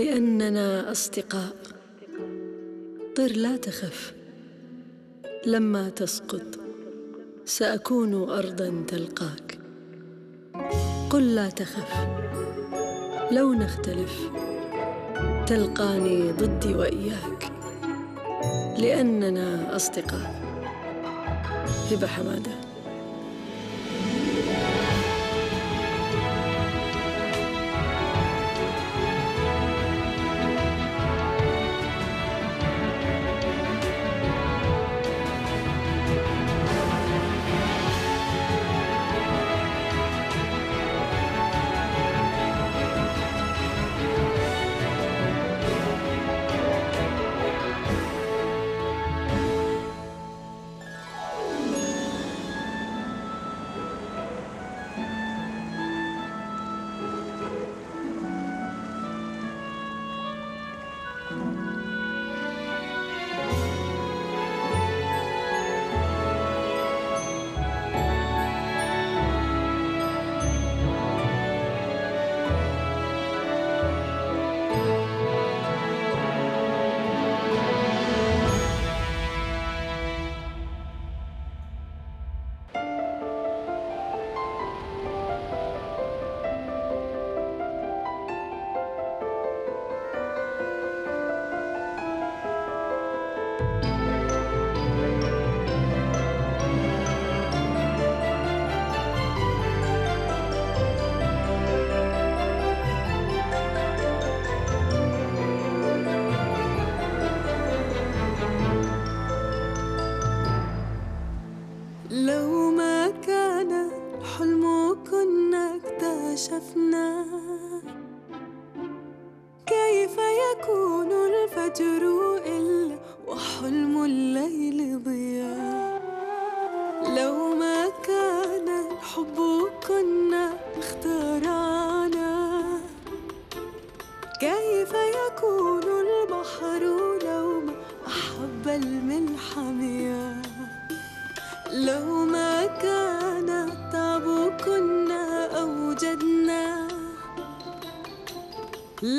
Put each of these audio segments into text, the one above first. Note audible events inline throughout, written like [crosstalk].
لأننا أصدقاء. طر لا تخف. لما تسقط سأكون أرضا تلقاك. قل لا تخف. لو نختلف تلقاني ضدي وإياك. لأننا أصدقاء. هبة حمادة.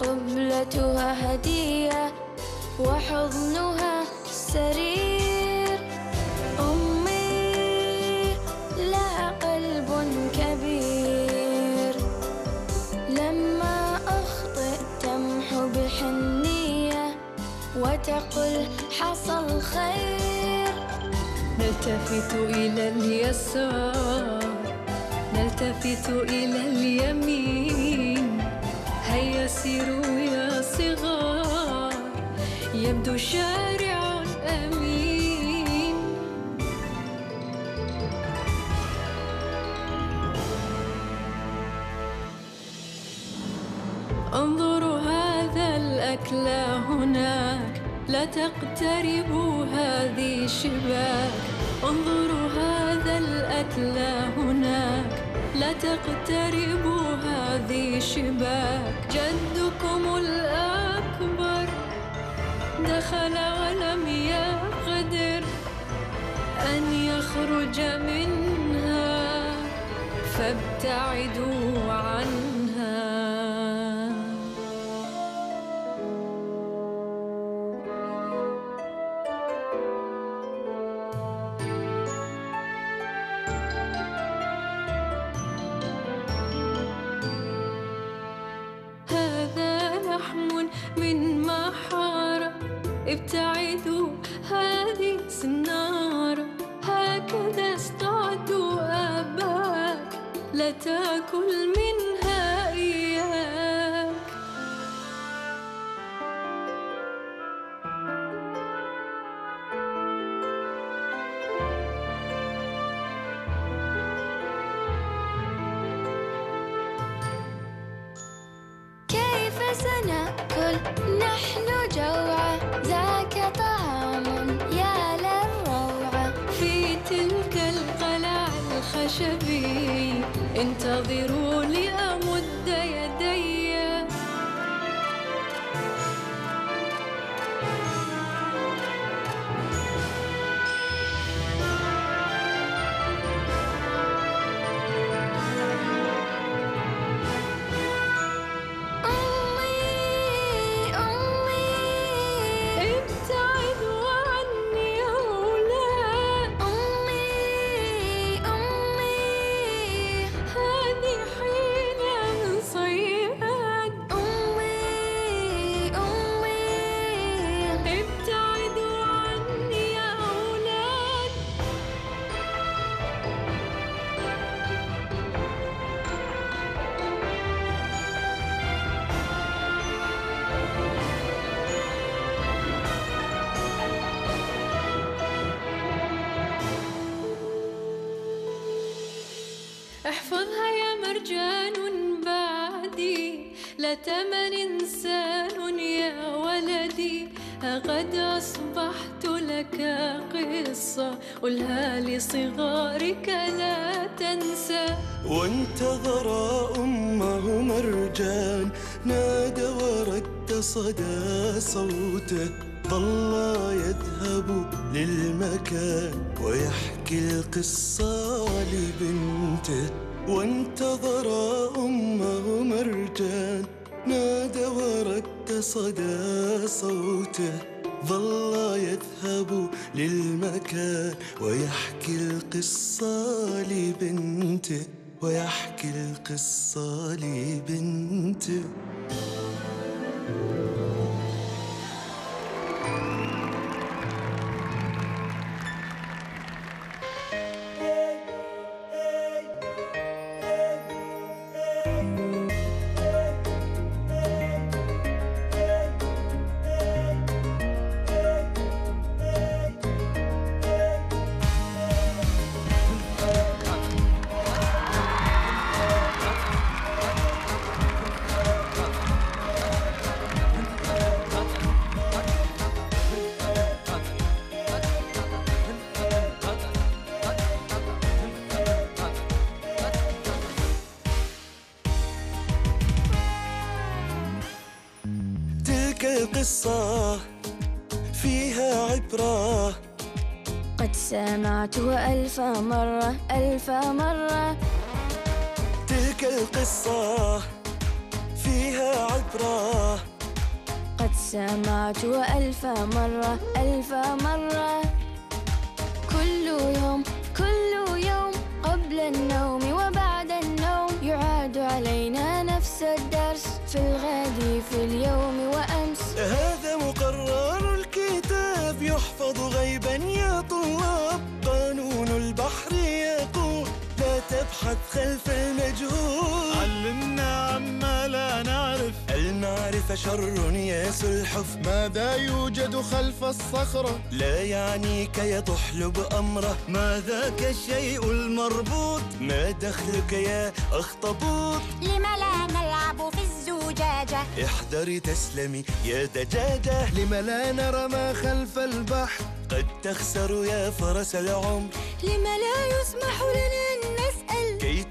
وحياتها هدية وحضنها سرير. أمي لها قلب كبير. لما أخطئ تمحو بحنية وتقول حصل خير. نلتفت إلى اليسار نلتفت إلى اليمين. هيا سيروا يا صغار يبدو شارع أمين. انظروا هذا الأكل هناك لا تقتربوا هذه شباك انظروا هذا الأكل هناك لا تقتربوا هذه شباك جدكم الأكبر دخل ولم يقدر أن يخرج منها. فابتعدوا عنها يا مرجان بعدي لا تمن إنسان يا ولدي. قد أصبحت لك قصة قلها لصغارك لا تنسى. وانتظر أمه مرجان نادى ورد صدى صوته. ظل يذهب للمكان ويحكي القصة لبنته. وانتظر أمه مرجان نادى ورد صدى صوته. ظل يذهب للمكان ويحكي القصة لبنته. ويحكي القصة لبنته. الصخرة. لا يعنيك يا تحلب أمره ما ذاك الشيء المربوط؟ ما دخلك يا أخطبوط لم لا نلعب في الزجاجة؟ احذري تسلمي يا دجاجة. لم لا نرى ما خلف البحر؟ قد تخسر يا فرس العمر. لم لا يسمح لنا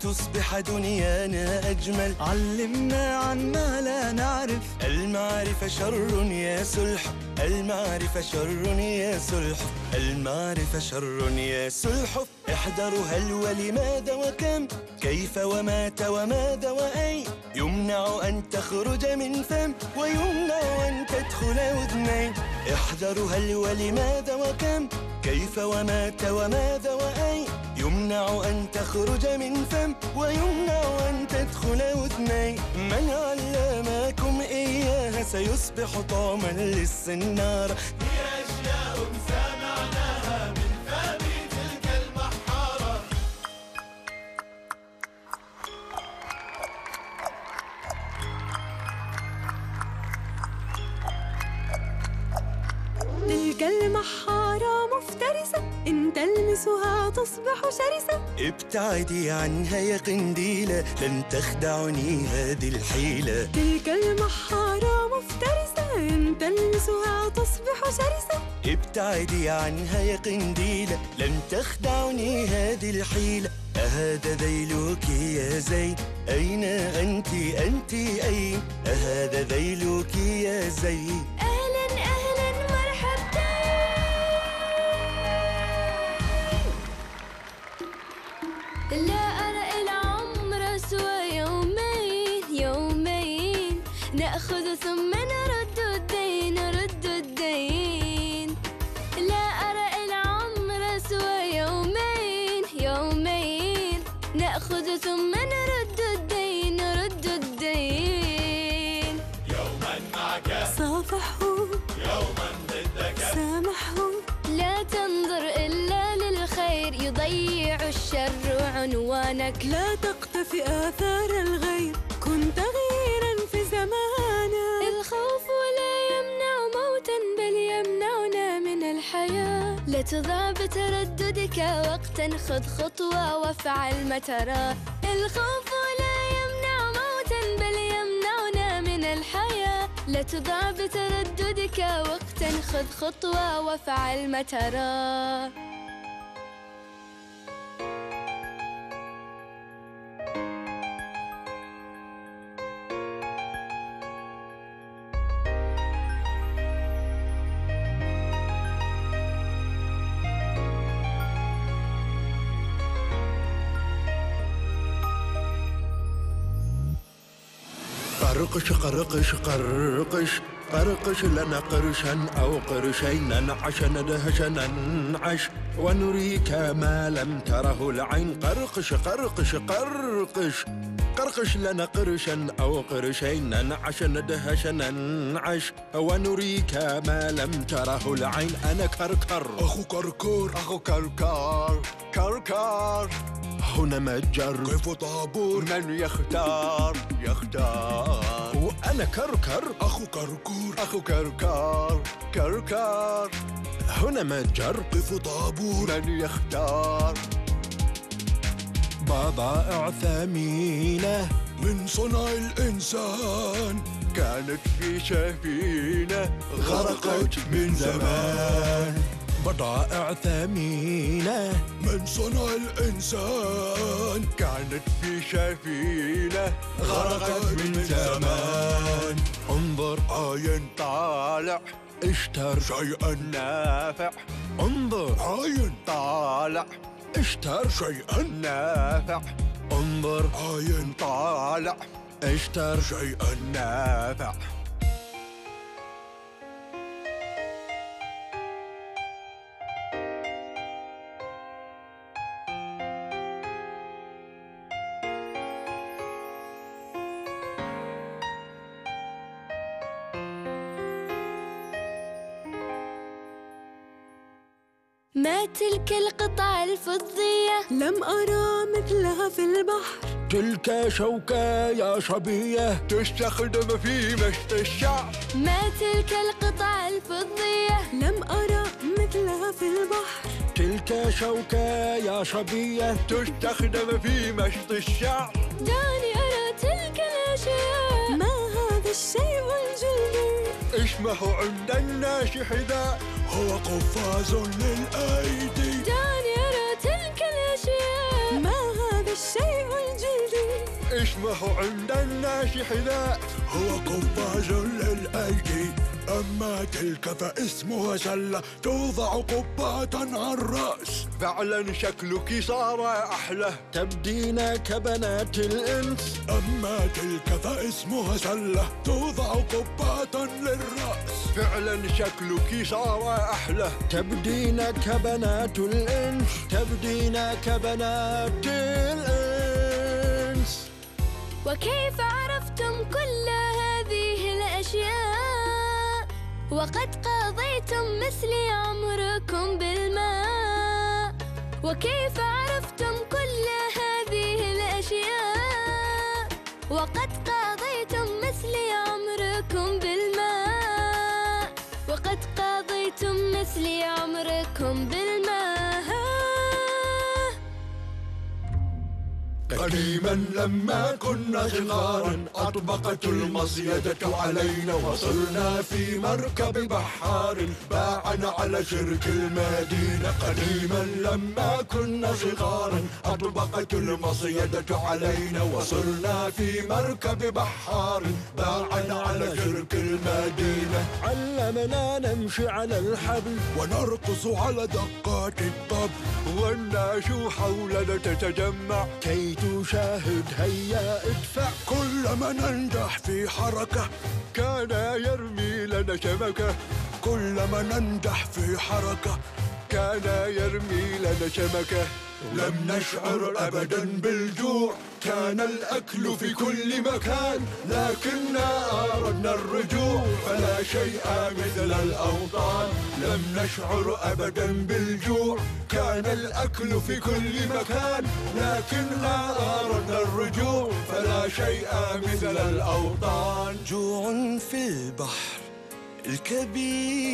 أن نسأل كي تصبح دنيانا أجمل. علمنا عن ما لا نعرف. المعرفة شر يا سلح. المعرفة شر يا سلح. المعرفة شر يا سلح. احذروا هل ولماذا وكم؟ كيف ومات وماذا وأي؟ يمنع أن تخرج من فم. ويمنع أن تدخل أذنين احذروا هل ولماذا وكم؟ كيف ومات وماذا وأي؟ يمنع أن تخرج من فم ويمنع أن تدخل أذنين من علمكم إياها سيصبح طعما للسنارة هي أشياء سمعناها من فم تلك المحارة تلك المحارة مفترسة إن تلمسها تصبح شرسة. ابتعدي عنها يا قنديلة لن تخدعني هذه الحيلة. تلك المحارة مفترسة إن تلمسها تصبح شرسة. ابتعدي عنها يا قنديلة لن تخدعني هذه الحيلة. أهذا ذيلك يا زين أين أنت؟ أنت أين؟ أهذا ذيلك يا زين أهلا أهلا ثم نرد الدين نرد الدين. لا أرى العمر سوى يومين يومين. نأخذ ثم نرد الدين نرد الدين. صافحوا. يوما ضدك سامحوا. لا تنظر إلا للخير يضيع الشر عنوانك. لا تقتفي آثار الغير. الحياة لا تضع بترددك وقتا خذ خطوة وافعل ما ترى. الخوف لا يمنع موتا بل يمنعنا من الحياة. لا تضع بترددك وقتا خذ خطوة وافعل ما ترى. قرقش قرقش قرقش قرقش لنا قرشا أو قرشين عشان ندهش ننعش ونريك ما لم تره العين. قرقش قرقش قرقش قرقش لنا قرشا أو قرشين عشان ندهش ننعش ونريك ما لم تره العين. أنا كركر. أخو كركور أخو كركر كركر. هنا متجر. كيف طابور من يختار؟ يختار. وأنا كركر أخو كركور أخو كركر كركر هنا متجر كيف طابور من يختار. بضائع ثمينة من صنع الإنسان كانت في سفينة غرقت من زمان. بضائع ثمينة من صنع الإنسان كانت في سفينة غرقت من زمان. انظر. عاين طالع اشتر شيئا نافع. انظر. عاين طالع اشتر شيئا نافع. انظر. عاين طالع اشتر شيئا نافع. تلك القطعة الفضية. لم أرى مثلها في البحر. تلك شوكة يا صبية تستخدم في مشط الشعر. ما تلك القطعة الفضية؟ لم أرى مثلها في البحر. تلك شوكة يا صبية تستخدم في مشط الشعر. دعني أرى تلك الأشياء. ما هذا الشيء اسمه عند الناس حذاء. هو قفاز للأيدي. دعني أرى تلك الأشياء. ما هذا الشيء الجلدي اسمه عند الناس حذاء. هو قفاز للأيدي. أما تلك فاسمها سلة توضع قبعة على الرأس فعلا شكلك صار أحلى. تبدين كبنات الإنس. أما تلك فاسمها سلة توضع قبعة للرأس. فعلا شكلك صار أحلى. تبدين كبنات الإنس. تبدين كبنات الإنس. وكيف وقد قضيتم مثلي عمركم بالماء وكيف عرفتم كل هذه الأشياء؟ وقد قضيتم مثلي عمركم بالماء وقد قضيتم مثلي عمركم بالماء. قديما لما كنا صغارا أطبقت المصيدة علينا وصرنا في مركب بحار. باعنا على شرك المدينة قديما لما كنا صغارا أطبقت المصيدة علينا وصرنا في مركب بحار. باعنا على شرك المدينة. علمنا نمشي على الحبل ونرقص على دقات الطبل والناس حولنا تتجمع كي تشاهد هيا ادفع كلما ننجح في حركة. كان يرمي لنا شبكة. كلما ننجح في حركة. كان يرمي لنا شبكة لم نشعر أبدا بالجوع. كان الأكل في كل مكان. لكننا أردنا الرجوع. فلا شيء مثل الأوطان. لم نشعر أبدا بالجوع. كان الأكل في كل مكان. لكننا أردنا الرجوع. فلا شيء مثل الأوطان. جوع في البحر الكبير.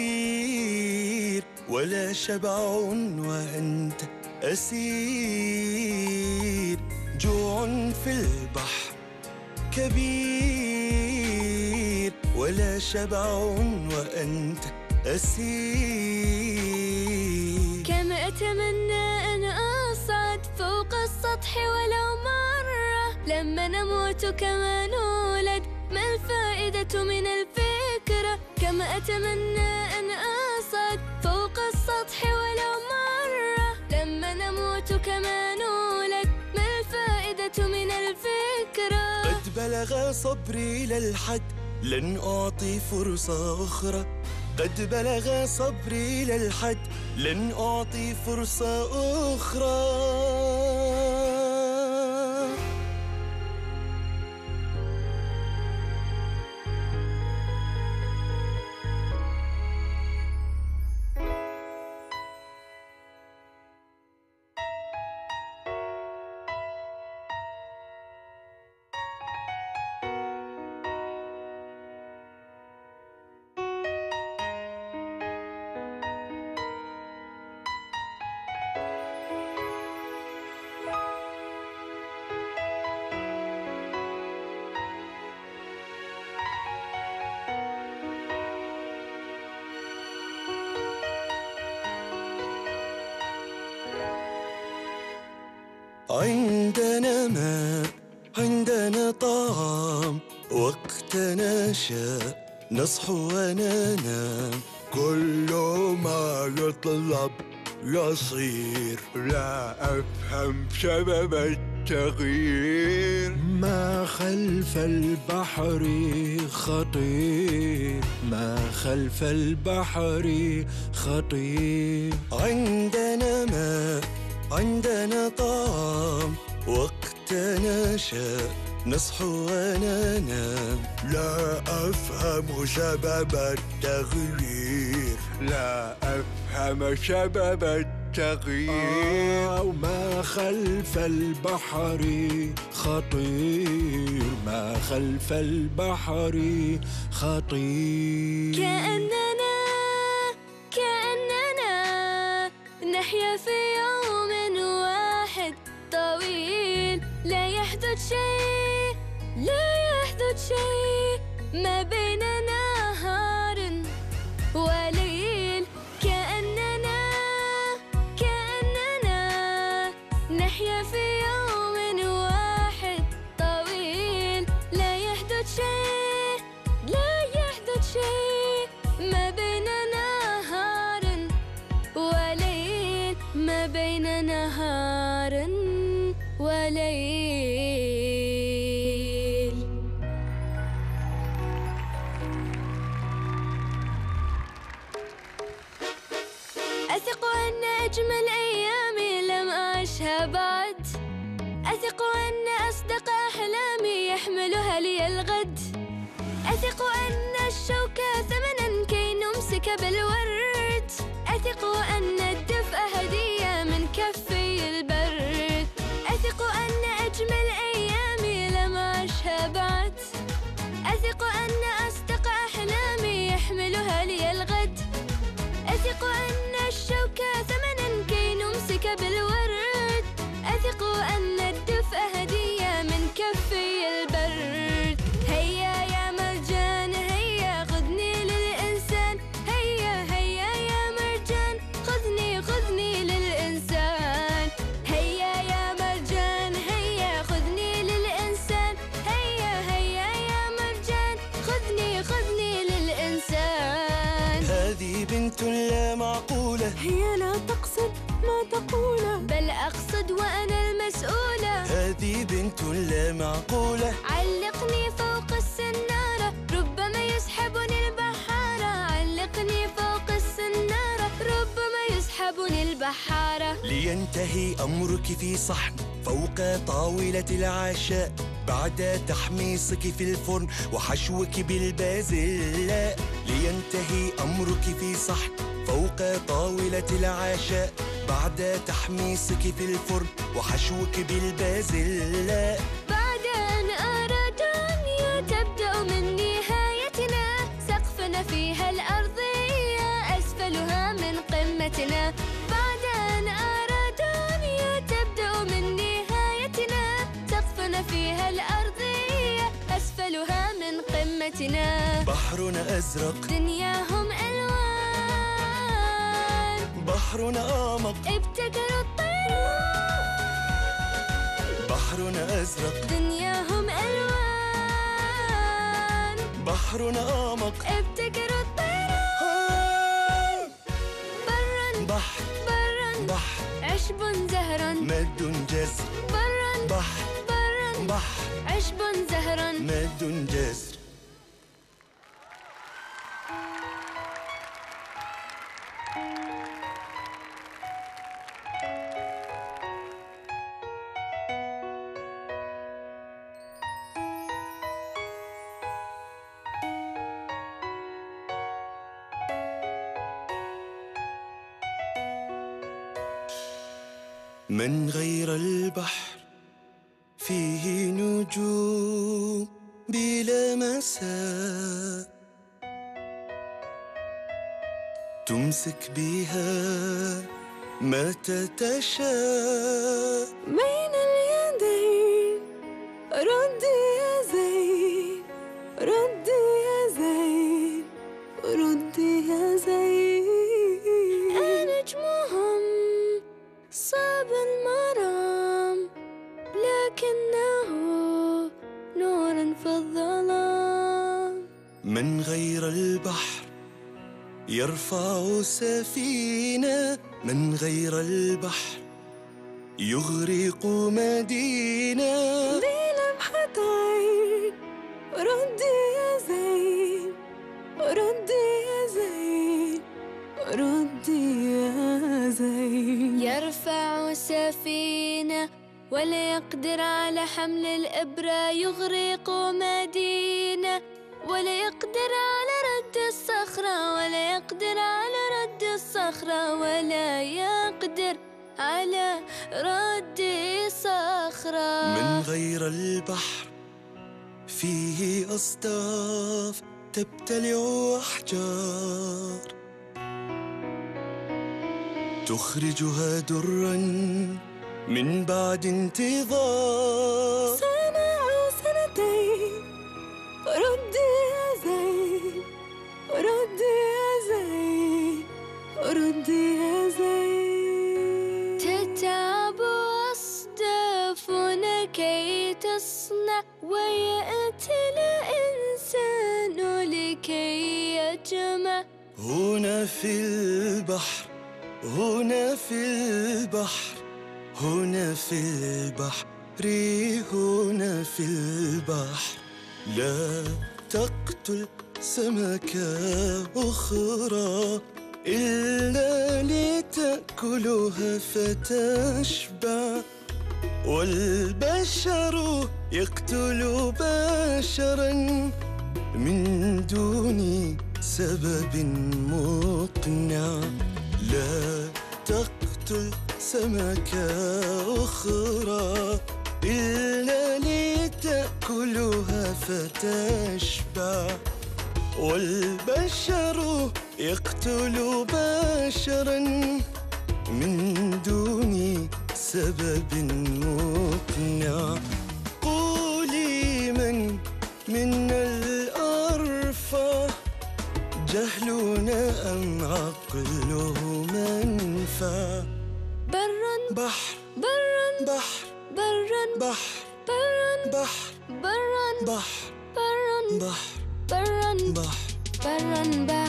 ولا شبع وأنت أسير. جوع في البحر كبير. ولا شبع وأنت أسير. كم أتمنى أن أصعد فوق السطح ولو مرة. لما نموت كما نولد ما الفائدة من الفكرة؟ كم أتمنى أن أصعد فوق السطح ولو مرة. لما نموت كما نولد ما الفائدة من الفكرة؟ قد بلغ صبري للحد لن أعطي فرصة أخرى. قد بلغ صبري للحد لن أعطي فرصة أخرى. عندنا ماء عندنا طعام. وقتنا شاء نصحو وننام كل ما يطلب يصير. لا أفهم سبب التغيير. ما خلف البحر خطير. ما خلف البحر خطير. عندنا عندنا طعام وقتنا شاء نصحو وننام لا أفهم سبب التغيير. لا أفهم سبب التغيير. تغيير وما خلف البحر خطير. ما خلف البحر خطير. كأننا كأننا نحيا في شيء لا يحدث شيء ما بين أثق أن لا معقولة علقني فوق السنارة ربما يسحبني البحارة. علقني فوق السنارة ربما يسحبني البحارة. لينتهي أمرك في صحن فوق طاولة العشاء بعد تحميصك في الفرن وحشوك بالبازلاء لينتهي أمرك في صحن فوق طاولة العشاء بعد تحميصك في الفرن وحشوك بالبازلاء بحرنا أزرق. دنياهم ألوان. بحرنا أعمق. ابتكروا الطيران. بحرنا أزرق. دنياهم ألوان. بحرنا أعمق. ابتكروا الطيران! برا. بحر برا. بحر عشب زهرا مد جزر. برا. بحر برا. بحر عشب زهرا مد جزر. من غير البحر فيه نجوم بلا مساء. تمسك بها متى تشاء بين اليدين ردي يا زين ردي يا زين ردي يا زين. نجمهم صاب لكنه نور في الظلام. من غير البحر يرفع سفينة. من غير البحر يغرق مدينة. بلمحة عين ردي يقدر على حمل الإبرة يغرق مدينة ولا يقدر على رد الصخرة ولا يقدر على رد الصخرة صخرة ولا يقدر على رد صخرة. من غير البحر فيه أصداف تبتلع أحجار تخرجها درا من بعد انتظار. سنة أو سنتين ردي يا زين ردي يا زين ردي يا زين. تتعب أصدافنا كي تصنع ويأتي الإنسان لكي يجمع. هنا في البحر هنا في البحر هنا في البحر هنا في البحر. لا تقتل سمكة أخرى إلا لتأكلها فتشبع. والبشر يقتل بشرا من دون سبب مقنع. لا تقتل سمكة أخرى إلا لتأكلها فتشبع والبشر يقتل بشرا من دون سبب مقنع قولي من منا الأرفع جهلنا أم عقله منفع برا بحر برا بحر برا بحر برا بحر برا بحر برا بحر برا بحر. برا بحر.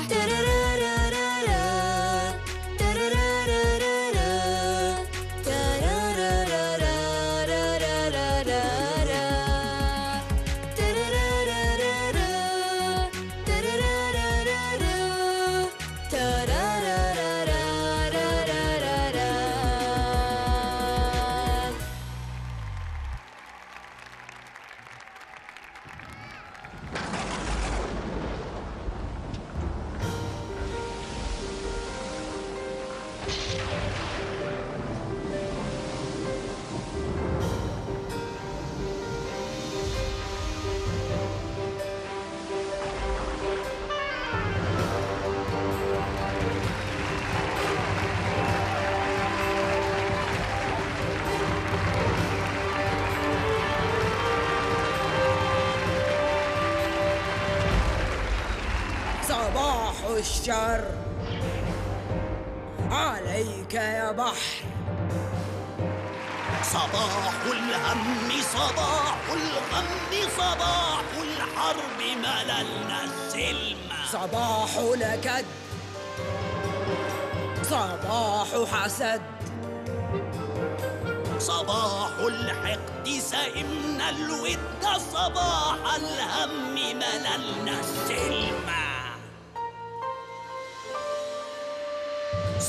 الشر. عليك يا بحر. صباح الهم صباح الغم صباح الحرب مللنا السلم. صباح نكد. صباح حسد. صباح الحقد سئمنا الود. صباح الهم مللنا السلم.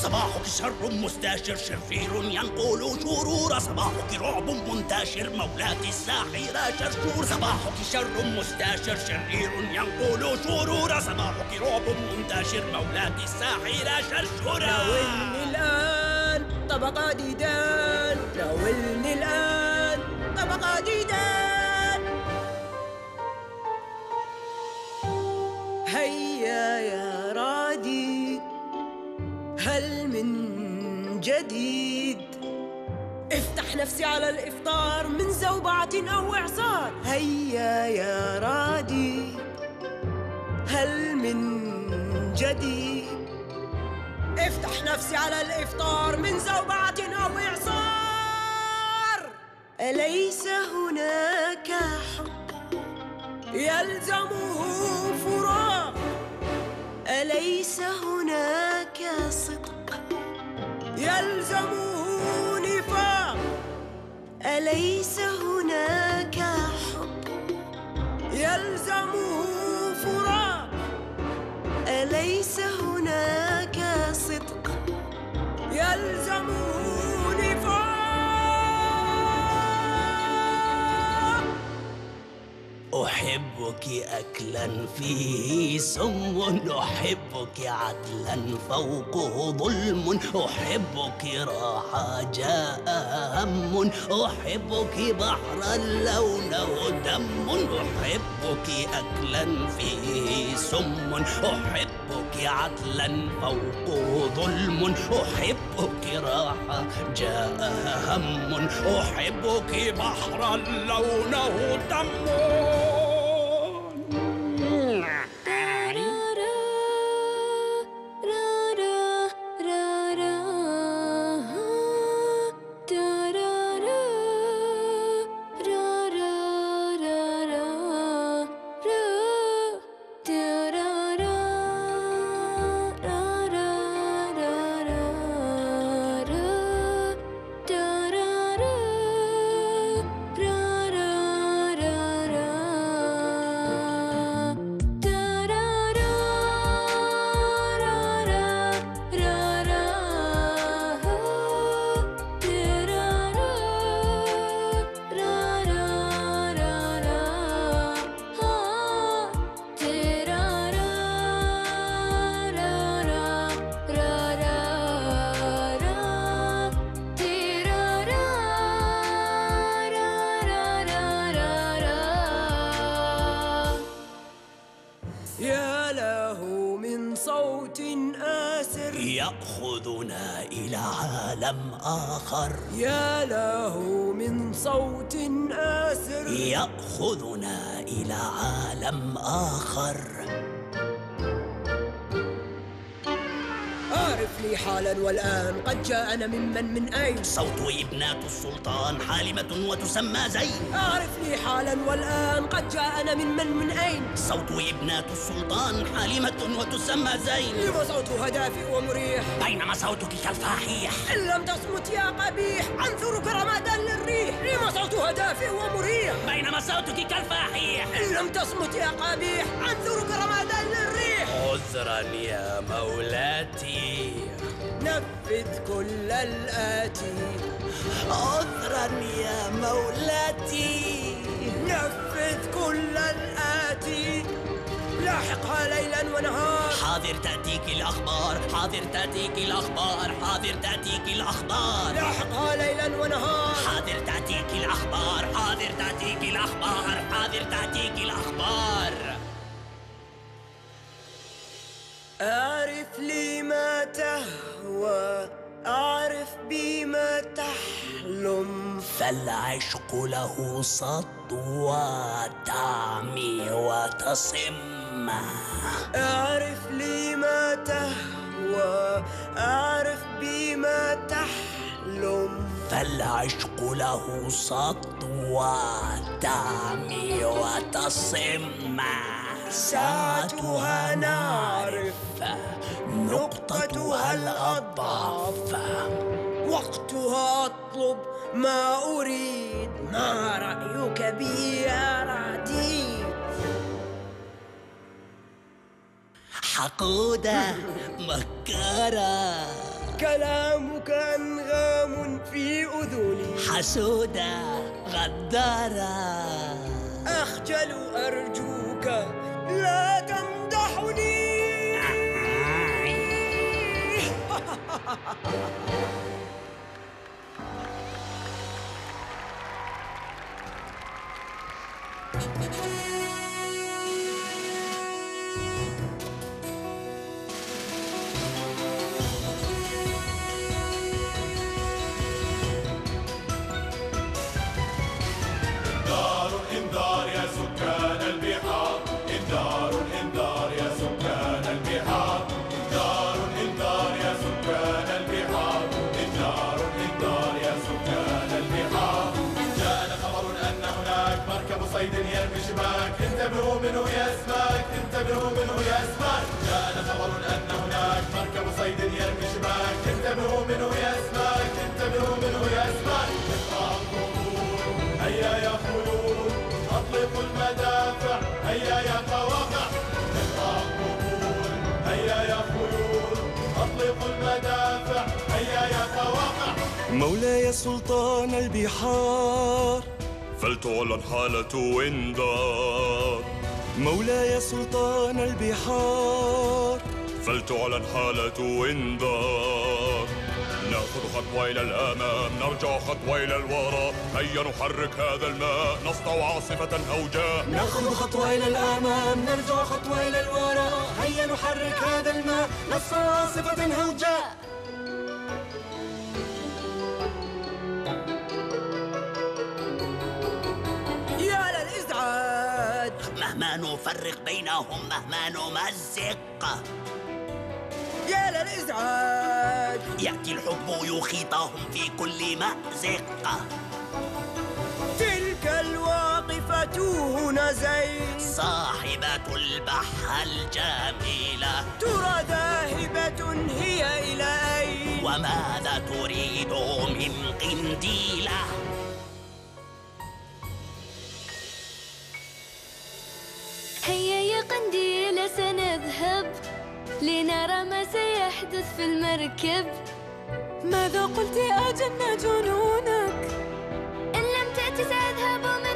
صباحك شر مستاشر شرير ينقل شرور. صباحك رعب منتشر مولاة الساحرة شرشور. صباحك شر مستاشر شرير ينقل شرور. صباحك رعب منتشر مولاة الساحرة شرشور ناولني الآن طبق ديدان. على الإفطار من زوبعة أو إعصار. هيا يا رادي هل من جديد؟ افتح نفسي على الإفطار من زوبعة أو إعصار. أليس هناك حب يلزمه فراق؟ أليس هناك صدق يلزمه أليس هناك حب يلزمه فراق؟ أليس هناك صدق يلزمه أحبك أكلا فيه سم أحبك عدلا فوقه ظلم أحبك راحة جاء هم أحبك بحرا لونه دم أحبك أكلا فيه سم أحبك عدلا فوقه ظلم أحبك راحة جاء هم أحبك بحرا لونه دم صوت ابنات السلطان حالمة وتسمى زين. أعرف لي حالا والآن قد جاءنا ممن من أين؟ صوت ابنات السلطان حالمة وتسمى زين. لما صوتها دافئ ومريح؟ بينما صوتك كالفاحيح إن لم تصمت يا قبيح أنثرك رمادا للريح لما صوتها دافئ ومريح؟ بينما صوتك كالفاحيح إن لم تصمت يا قبيح أنثرك رمادا للريح عذرا يا مولاتي. نفذ كل الآتي. عذرا يا مولاتي نفذ كل الآتي. لاحقها ليلا ونهار حاضر تأتيك الأخبار حاضر تأتيك الأخبار حاضر تأتيك الأخبار. لاحقها ليلا ونهار حاضر تأتيك الأخبار حاضر تأتيك الأخبار حاضر تأتيك الأخبار. أعرف لي تحلم فالعشق له سطوى تعمي وتصم أعرف لي ما تهوى أعرف بما تحلم. فالعشق له سطوى تعمي وتصم ساعتها نعرف نقطتها الأضعف. وقتها أطلب ما أريد ما رأيك بي يا رعدي حقودة مكارة كلامك أنغام في أذني. حسودة غدارة أخجل أرجوك لا تمدحني. [laughs] انتبهوا منه يا أسماك جاءنا خبر أن هناك مركب صيد يرمي شباك. انتبهوا منه يا أسماك انتبهوا منه يا اقرأ هيا يا خيول أطلقوا المدافع. هيا يا قواقع اقرأ القبول هيا يا خيول أطلقوا المدافع. هيا يا قواقع مولاي سلطان البحار. فلتعلن حالة انذار مولاي سلطان البحار فلتعلن حالة انذار نأخذ خطوة إلى الأمام نرجع خطوة إلى الوراء هيا نحرك هذا الماء نصنع عاصفة أوجاع نأخذ خطوة إلى الأمام نرجع خطوة إلى الوراء هيا نحرك هذا الماء نصنع عاصفة هوجاء. مهما نفرق بينهم مهما نمزق. يا للإزعاج. يأتي الحب يخيطهم في كل مأزق. تلك الواقفة هنا زين صاحبة البحة الجميلة ترى ذاهبة هي إلى أين؟ وماذا تريد من قنديلة هيا يا قنديل سنذهب لنرى ما سيحدث في المركب. ماذا قلت أجن جنونك؟ إن لم تأتي سأذهب من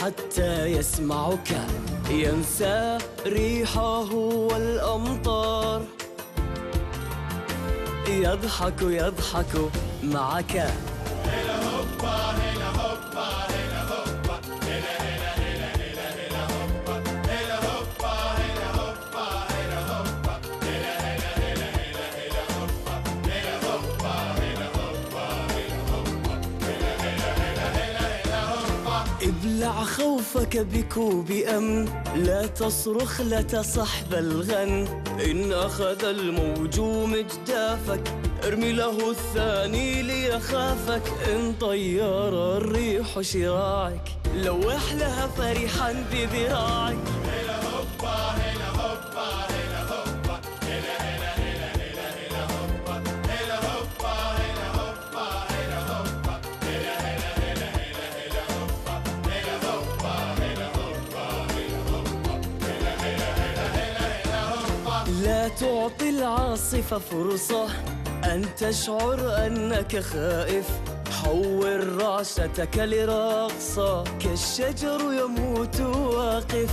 حتى يسمعك ينسى ريحه والأمطار. يضحك يضحك معك. خوفك بكوب أمن لا تصرخ لا تصحب الغن. إن أخذ الموج مجدافك ارمي له الثاني ليخافك. إن طير الريح شراعك لوح لها فرحا بذراعك. تعطي العاصفة فرصة. أن تشعر أنك خائف. حول رعشتك لرقصة. كالشجر يموت واقف.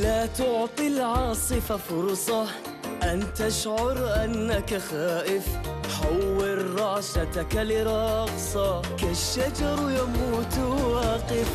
لا تعطي العاصفة فرصة. أن تشعر أنك خائف. حول رعشتك لرقصة. كالشجر يموت واقف.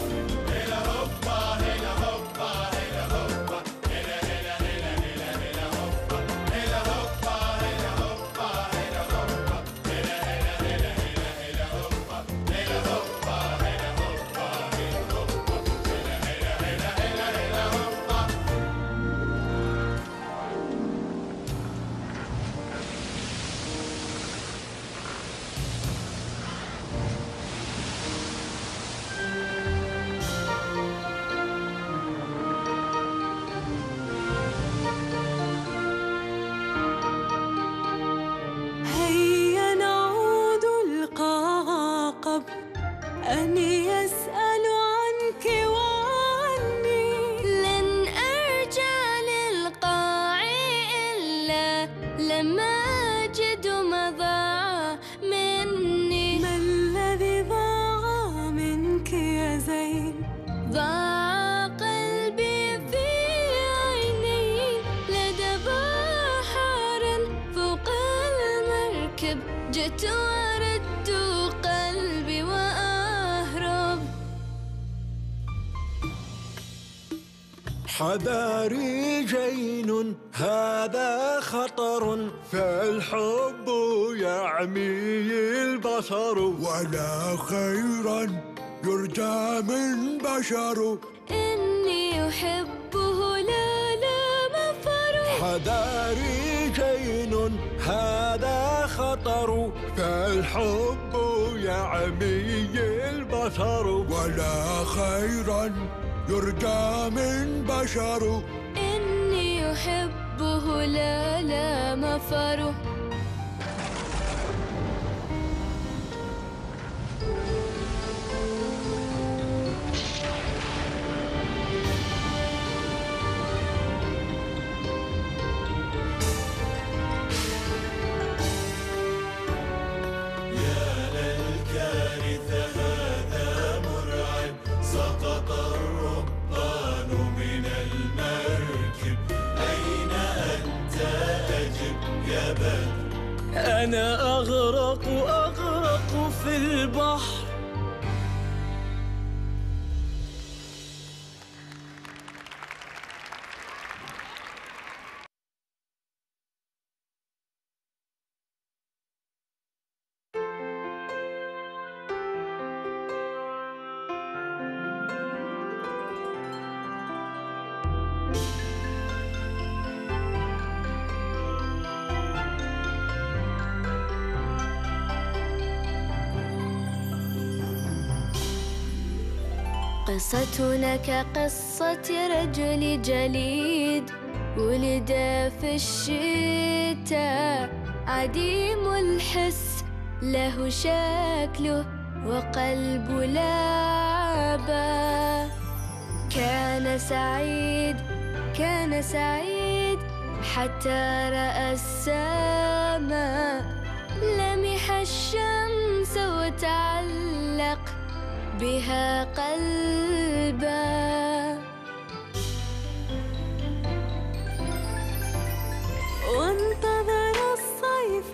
حذاري جين هذا خطر فالحب يعمي البصر. ولا خيرا يرجى من بشر. إني أحبه لا لا مفر. حذاري جين هذا خطر فالحب يعمي البصر. ولا خيرا يرجى من بشر إني أحبه لا لا مفر أنا أغرق أغرق في البحر. قصتنا كقصة رجل جليد ولد في الشتاء عديم الحس له شكله وقلب لعبة. كان سعيد كان سعيد حتى رأى السماء لمح الشمس وتعلق بها قلبا. وانتظر الصيف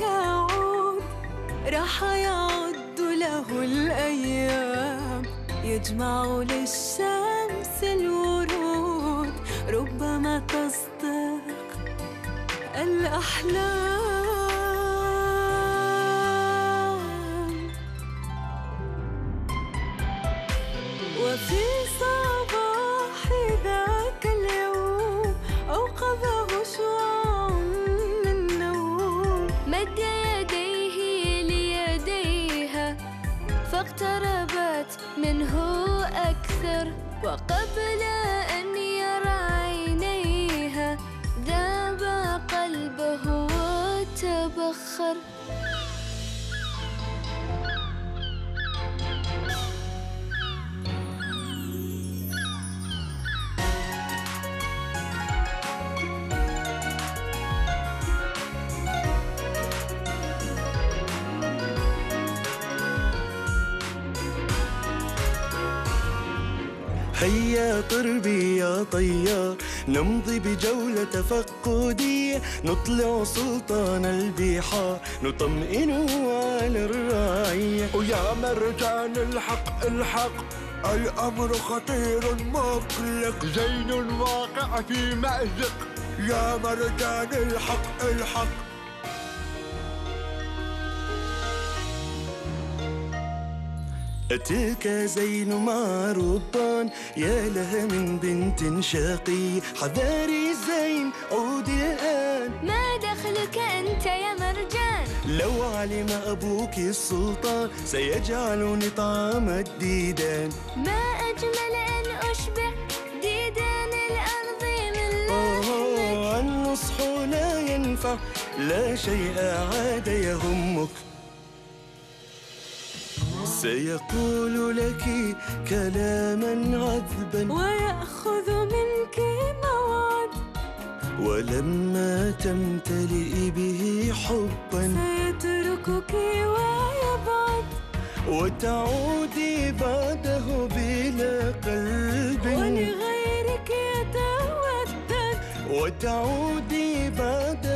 يعود راح يعد له الأيام. يجمع للشمس الورود ربما تصدق الأحلام. وقبل هيا طربي يا طيار. نمضي بجولة تفقدية نطلع سلطان البحار. نطمئن على الرعية ويا مرجان الحق الحق. الأمر خطير مقلق. زين واقع في مأزق. يا مرجان الحق الحق. أتيك زين مع ربان يا لها من بنت شقي. حذاري زين عودي الآن ما دخلك أنت يا مرجان. لو علم أبوك السلطان سيجعلني طعام الديدان. ما أجمل أن أشبه ديدان الأرض من لحمك النصح لا ينفع. لا شيء عاد يهمك. سيقول لك كلاما عذبا. ويأخذ منك موعد. ولما تمتلئ به حبا. سيتركك ويبعد. وتعودي بعده بلا قلب. ولغيرك يتودد. وتعودي بعده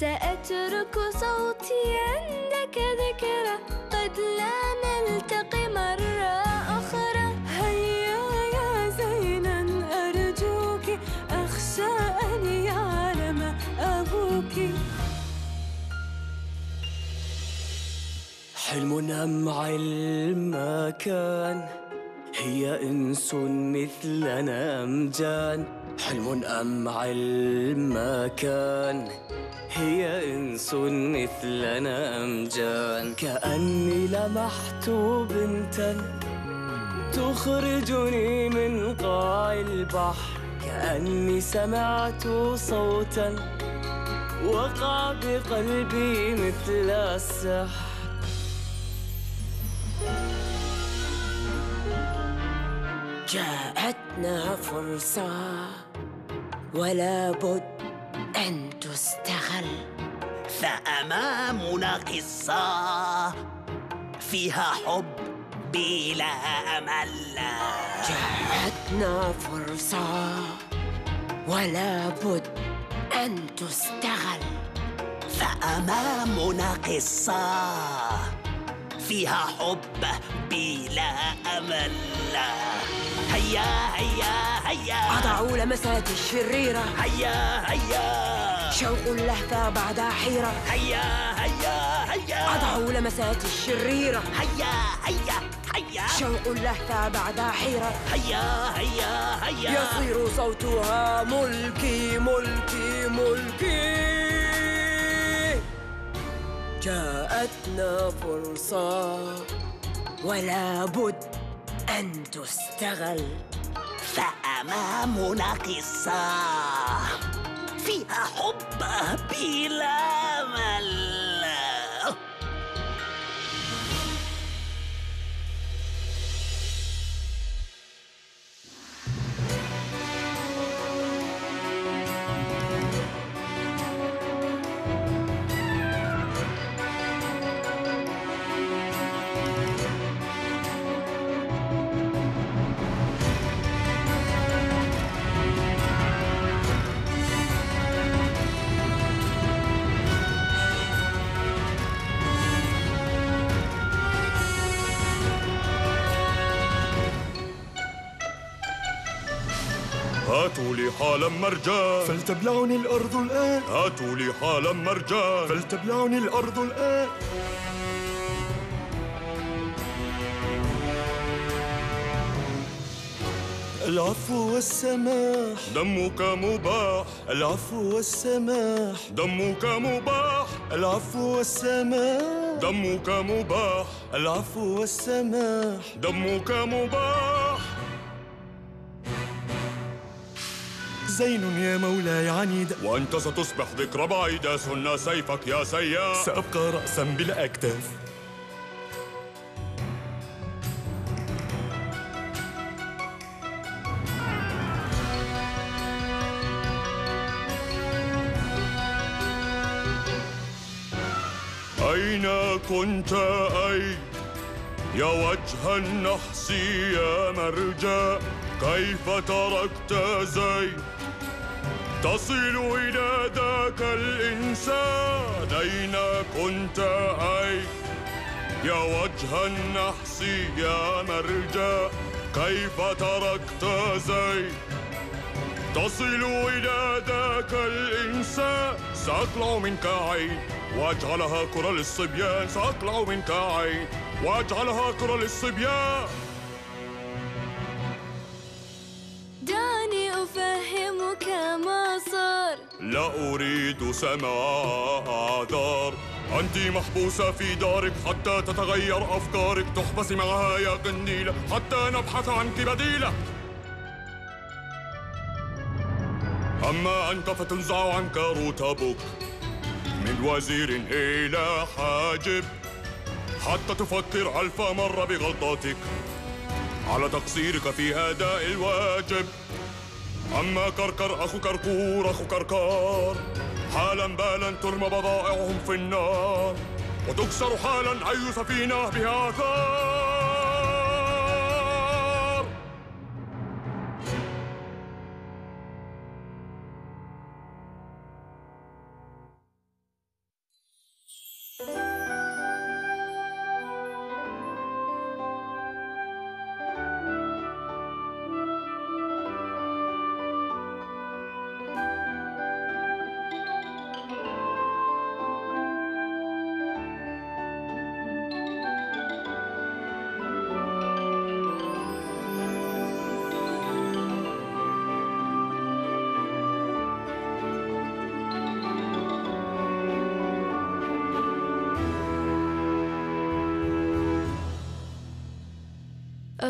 سأترك صوتي عندك ذكرى. قد لا نلتقي مرة أخرى. هيا يا زينا أرجوك أخشى أن يعلم أبوك. حلم أم علم كان؟ هي إنس مثلنا أم جان؟ حلم أم علم ما كان هي إنس مثلنا أم جان؟ كأني لمحت بنتا تخرجني من قاع البحر. كأني سمعت صوتا وقع بقلبي مثل السحر. جاءتنا فرصة ولا بد أن تستغل. فأمامنا قصة فيها حب بلا أمل. جاءتنا فرصة ولا بد أن تستغل. فأمامنا قصة فيها حب بلا أمل. هيا هيا هيا. أضع لمسات الشريرة. هيا هيا. شوق لهفة بعد حيرة. هيا هيا هيا. أضع لمسات الشريرة. هيا هيا هيا. شوق لهفة بعد حيرة. هيا هيا هيا. يصير صوتها ملكي ملكي ملكي. جاءتنا فرصة ولا بد أن تستغل. فأمامنا قصة فيها حب بلا أمل هاتوا لي حالا مرجان. فلتبلعني الأرض الآن. هاتوا لي حالا مرجان. فلتبلعني الأرض الآن. العفو والسماح. دمك مباح. العفو والسماح. دمك مباح. العفو والسماح. دمك مباح. العفو والسماح. دمك مباح. زين يا مولاي عنيد. وأنت ستصبح ذكرى بعيدة سن سيفك يا سياح سأبقى رأسا بلا أكتاف أين كنت أي يا وجه النحس يا مرجى. كيف تركت زي تصل إلى ذاك الإنسان أين كنت أي؟ يا وجه النحس يا مرجى كيف تركت زي؟ تصل إلى ذاك الإنسان سأقلع منك عين. وأجعلها كرة للصبيان سأقلع منك عين. وأجعلها كرة للصبيان. أفهمك ما صار. لا أريد سماع أعذار أنت محبوسة في دارك حتى تتغير أفكارك. تحبسي معها يا قنديلة حتى نبحث عنك بديلة. أما أنت فتنزع عنك رتبك. من وزير إلى حاجب. حتى تفكر ألف مرة بغلطاتك. على تقصيرك في أداء الواجب. أما كركر أخو كركور أخو كركار حالا بالا ترمى بضائعهم في النار وتكسر حالا أي سفينة بها آثار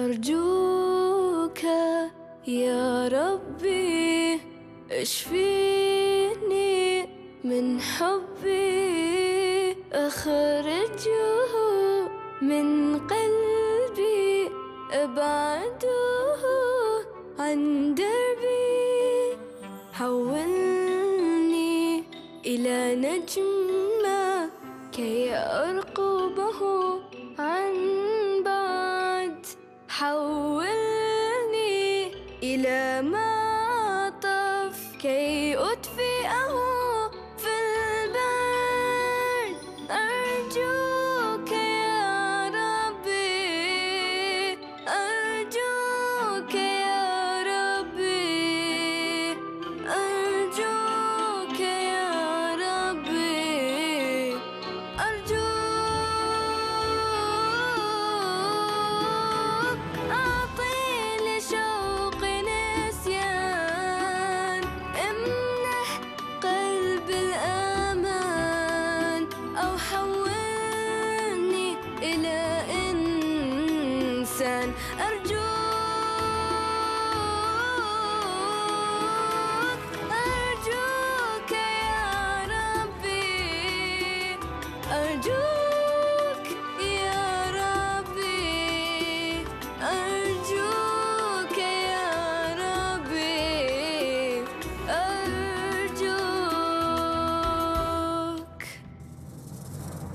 أرجوك يا ربي اشفيني من حبي أخرجه من قلبي أبعده عن دربي. حولني إلى نجمة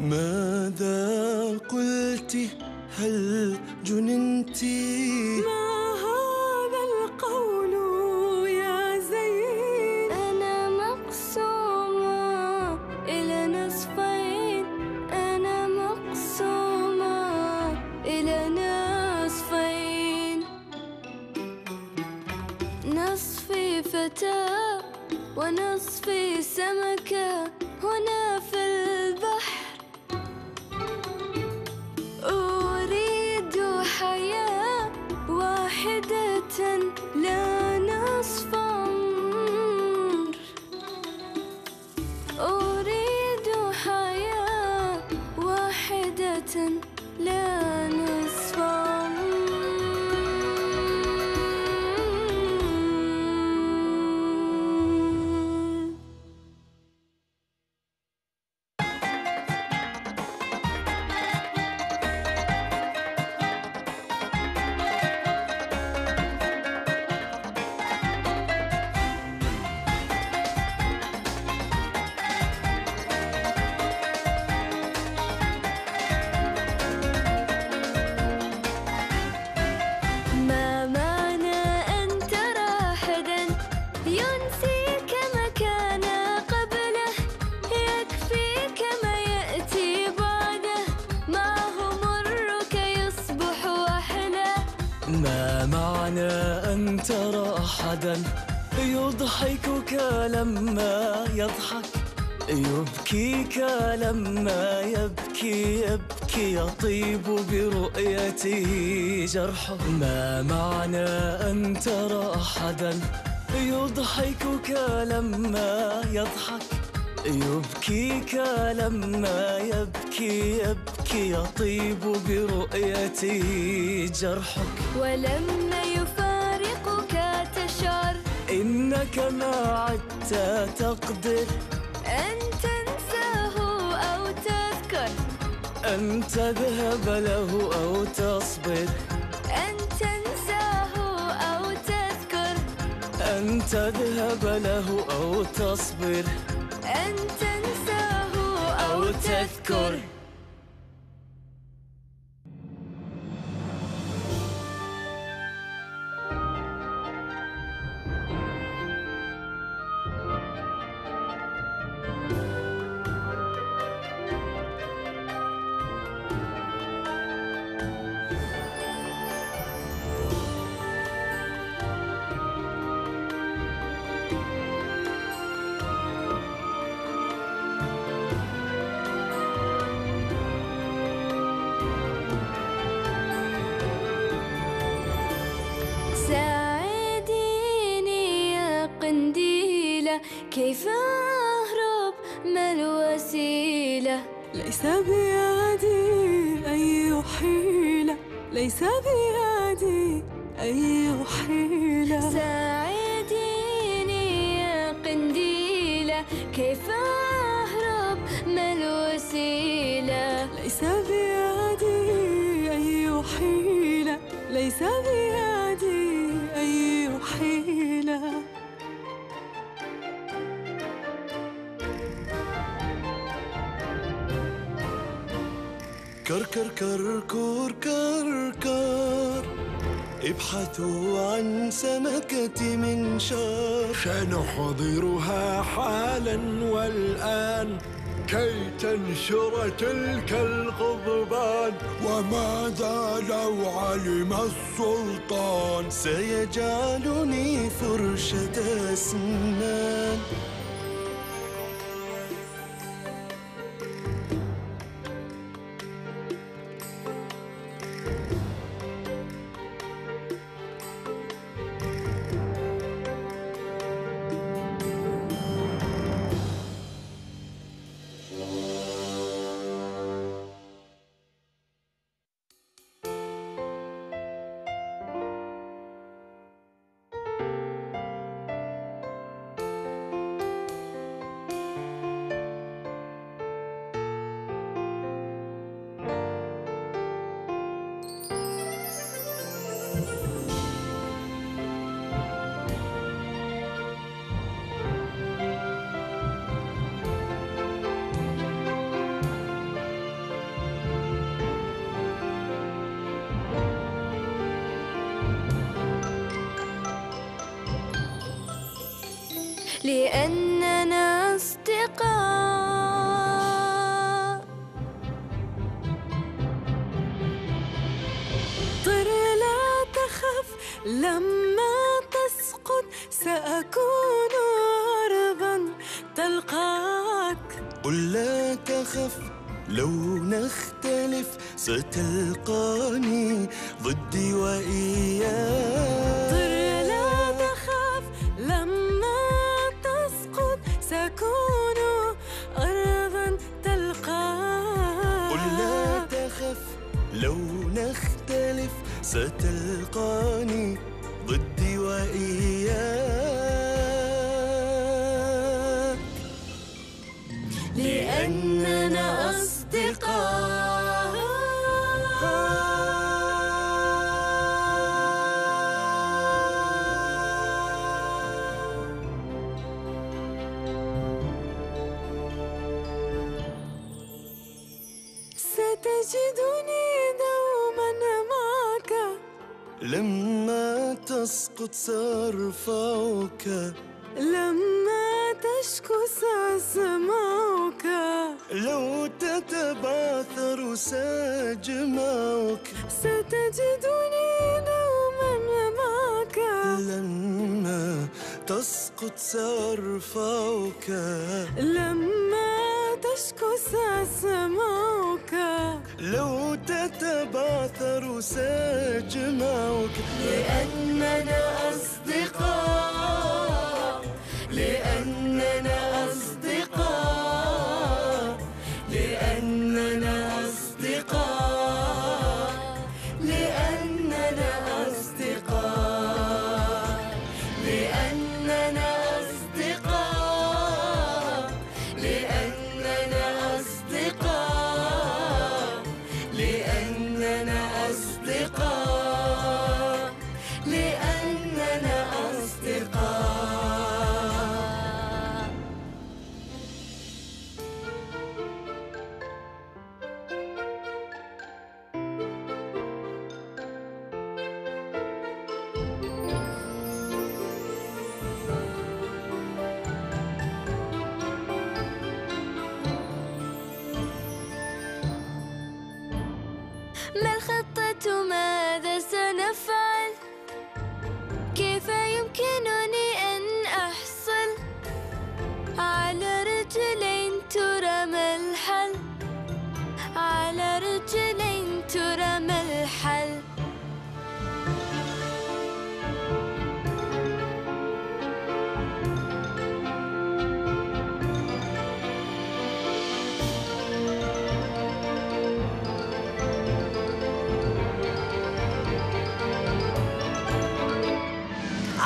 ماذا قلت؟ هل جننت؟ جرحه ما معنى أن ترى أحدا يضحكك لما يضحك؟ يبكيك لما يبكي يبكي يطيب برؤيته جرحك. ولما يفارقك تشعر. إنك ما عدت تقدر. أن تنساه أو تذكر. أن تذهب له أو تصبر. أن تذهب له أو تصبر. كيف أهرب؟ ما الوسيلة؟ ليس بيدي أي حيلة ليس بيدي أي حيلة. ساعديني يا قنديلة كيف كر كر كر كر كر. ابحثوا عن سمكة منشار سنحضرها حالا والآن كي تنشر تلك القضبان وماذا لو علم السلطان؟ سيجعلني فرشة أسنان تلقاك. قل لا تخف لو نختلف ستلقاني ضدي وإياك. طر لا تخاف لما تسقط سأكون أرضا تلقاك. قل لا تخف لو نختلف ستلقاني ضدي وإياك. تسقط سأرفعك لما تشكو سأسمعك لو تتبعثر سأجمعك ستجدني دوما معك لما تسقط سأرفعك لما أشكو سسمعك لو تتبعثر ساجمعك لأننا أصدقاء.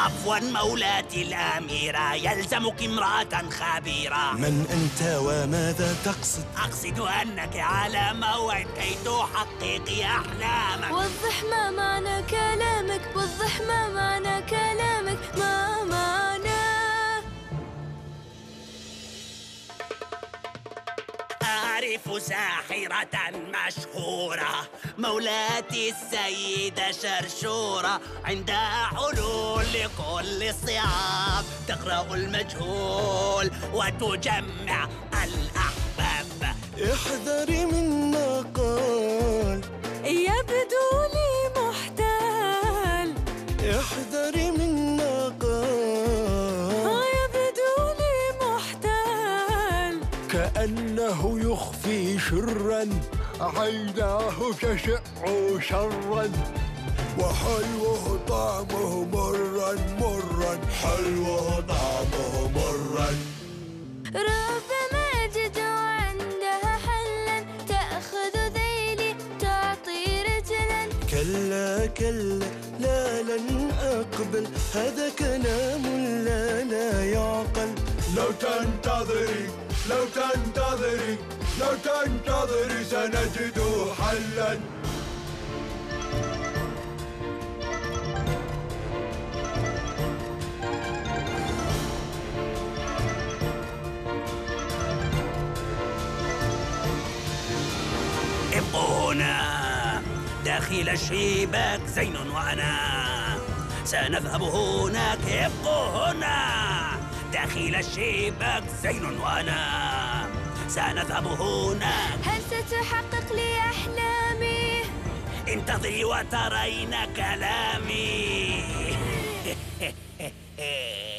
عفوا مولاتي الأميرة يلزمك امرأة خبيرة. من أنت وماذا تقصد؟ أقصد أنك على موعد كي تحققي أحلامك. وضح ما معنى كلامك وضح ما معنى كلامك. ما أعرف ساحرة مشهورة. مولاتي السيدة شرشورة عندها حلول لكل الصعاب تقرأ المجهول وتجمع الأحباب. احذري مما قال. يبدو لي عيناه تشع شرا وحلوه طعمه مرا مرا حلوة طعمه مرا. ربما أجد عندها حلا تأخذ ذيلي تعطي رجلا كلا كلا لا لن أقبل هذا كلام لا لا يعقل لو تنتظري لو تنتظري لو تنتظري سنجد حلا. ابقوا هنا داخل الشباك زين وأنا. سنذهب هناك ابقوا هنا داخل الشباك زين وأنا سنذهب هناك هل ستحقق لي أحلامي؟ انتظري وترين كلامي [laughs]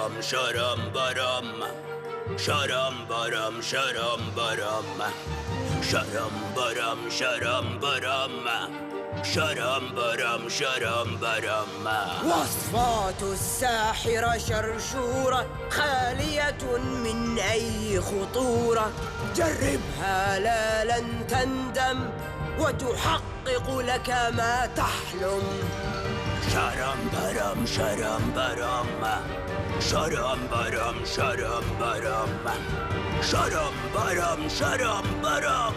برم شرم برم. شرم برم شرم برم. شرم برم شرم برم. شرم برم شرم برم. وصفات الساحرة شرشورة خالية من أي خطورة. جربها لا لن تندم وتحقق لك ما تحلم. شرم برم شرم برم. شرم برم شرم برم شرم برم شرم برم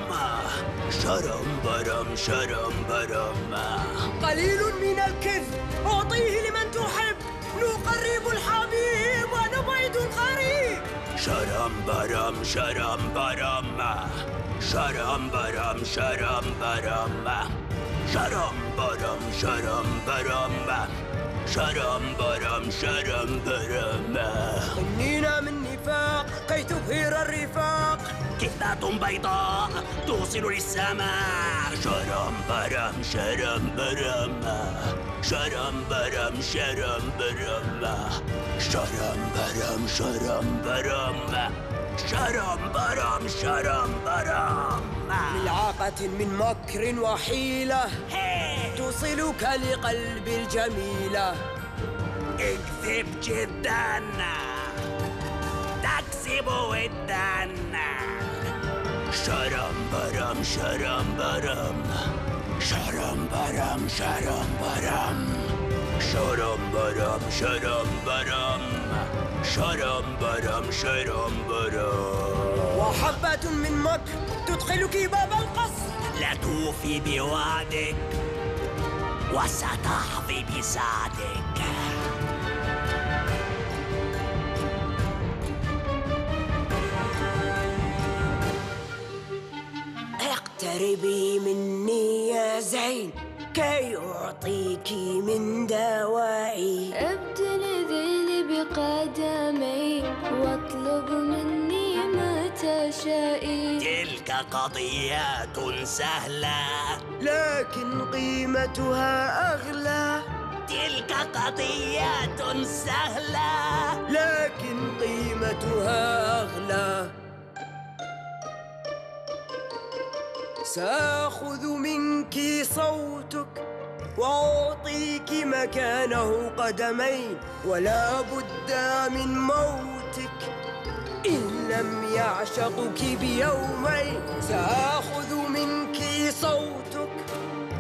شرم برم شرم برم قليل من الكذب. أعطيه لمن تحب. نقرب الحبيب ونبعد القريب. شرم برم شرم برم شرم برم شرم برم شرم برم شرم برم شرم برم شرم برم شرم برم. غنينا من نفاق كي تبهر الرفاق. كفات بيضاء توصل للسماء. شرم برم شرم برم شرم برم شرم برم. شرم برم شرم برم, شرم برم, شرم برم. ملعقة من مكر وحيلة توصلك لقلب الجميلة. اكذب جدا. تكسب ودا. شرم برم شرم برم شرم برم. شرم برم شرم برم. شرم برم شرم برم. شرم برم وحبة من مكر تدخلك باب القصر. لا توفي بوعدك وستحظي بسعدك اقتربي مني يا زين كي أعطيك من دوائي. ابدل بقدمي واطلب مني ما تشائي. تلك قضيات سهلة لكن قيمتها أغلى. تلك قضيات سهلة لكن قيمتها أغلى. سأخذ منك صوتك وأعطيك مكانه قدمين ولا بد من موتك. إن لم يعشقك بيومين سآخذ منك صوتك.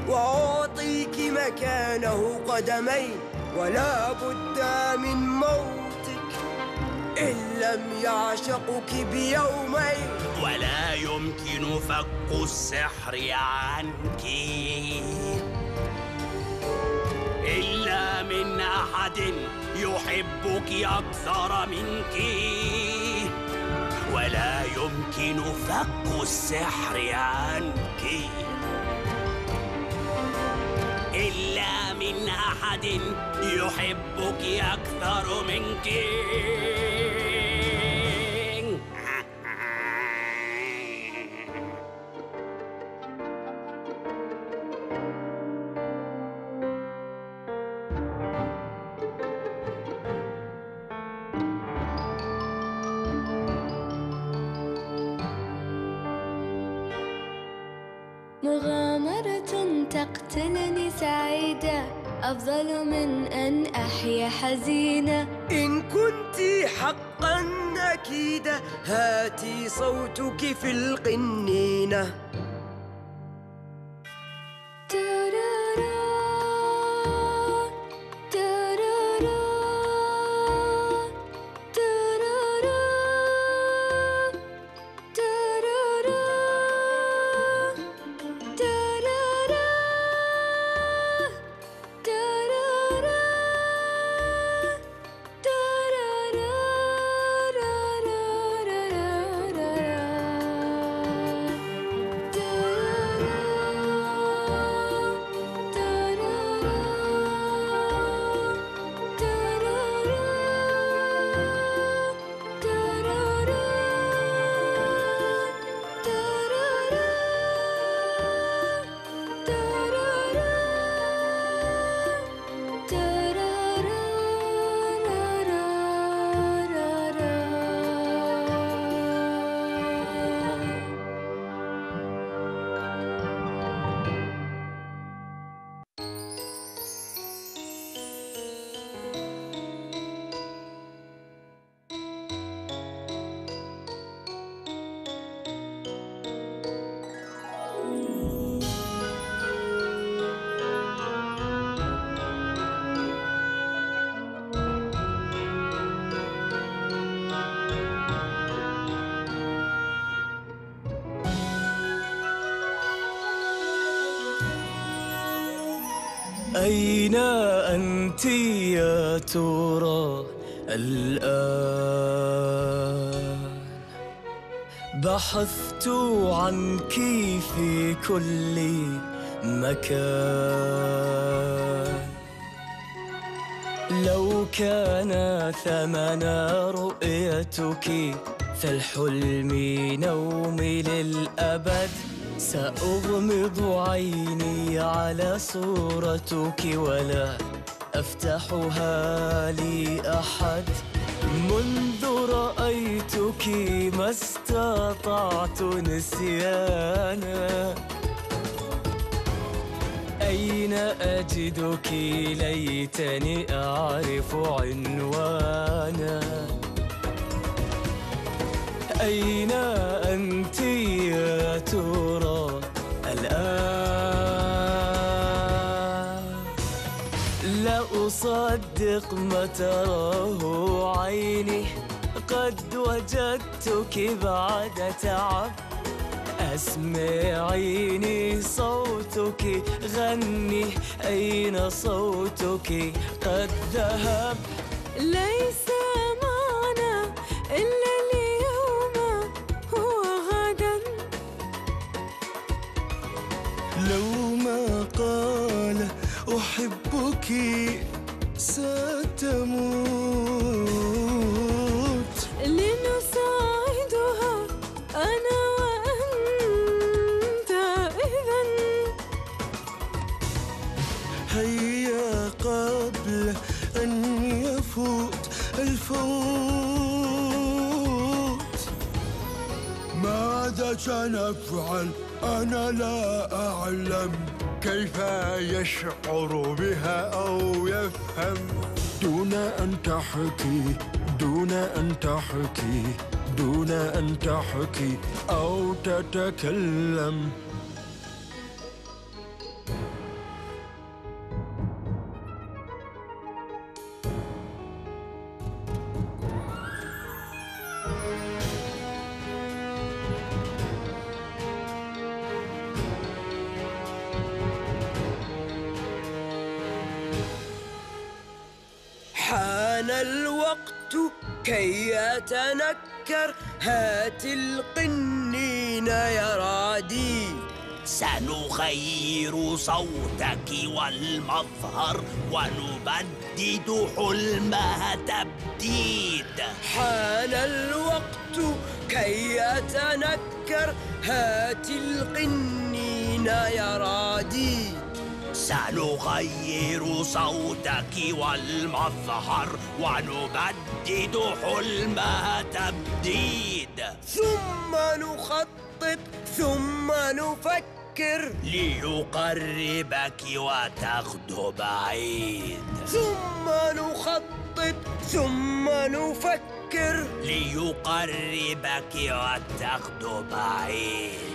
وأعطيك مكانه قدمين ولا بد من موتك. إن لم يعشقك بيومين ولا يمكن فك السحر عنك. إلا من أحد يحبك أكثر منك. ولا يمكن فك السحر عنك. إلا من أحد يحبك أكثر منك. في القنينة ترى الآن بحثت عنك في كل مكان. لو كان ثمن رؤيتك فالحلم نومي للأبد سأغمض عيني على صورتك ولا أفتحها لأحد. منذ رأيتك ما استطعت نسيانا. أين أجدك ليتني أعرف عنوانا؟ أين أنت يا ترى؟ لا أصدق ما تراه عيني قد وجدتك بعد تعب. أسمعيني صوتك غني أين صوتك؟ قد ذهب. ليس معنا إلا اليوم وغدا لو ما قال أحبك ستموت. لنساعدها أنا وأنت إذا هيا قبل أن يفوت الفوت. ما ماذا سنفعل؟ أنا لا أعلم. كيف يشعر بها أو يفهم؟ دون أن تحكي دون أن تحكي دون أن تحكي أو تتكلم. كي يتنكر هات القنين يا رادي. سنغير صوتك والمظهر ونبدد حلمها تبديد. حان الوقت كي يتنكر هات القنين يا رادي. سنغير صوتك والمظهر ونبدد حلمها تبديد. ثم نخطط ثم نفكر. ليقربك وتغدو بعيد ثم نخطط ثم نفكر. ليقربك وتغدو بعيد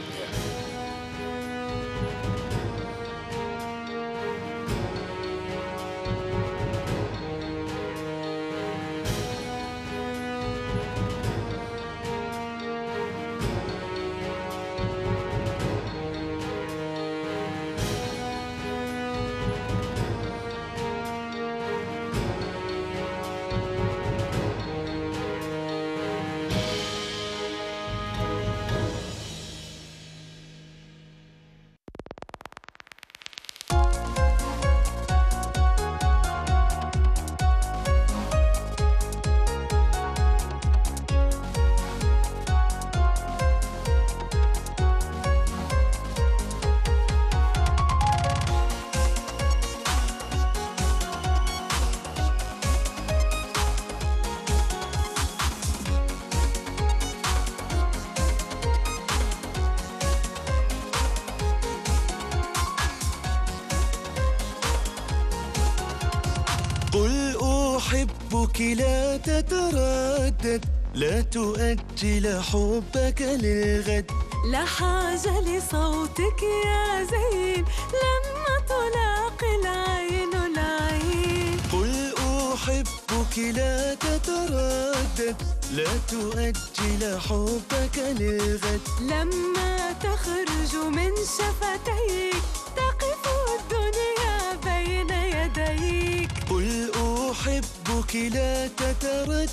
تؤجل حبك للغد. لا حاجة لصوتك يا زين لما تلاقي العين العين قل أحبك لا تتردد لا تؤجل حبك للغد. لما تخرج من شفتيك تقف الدنيا بين يديك. قل أحبك لا تتردد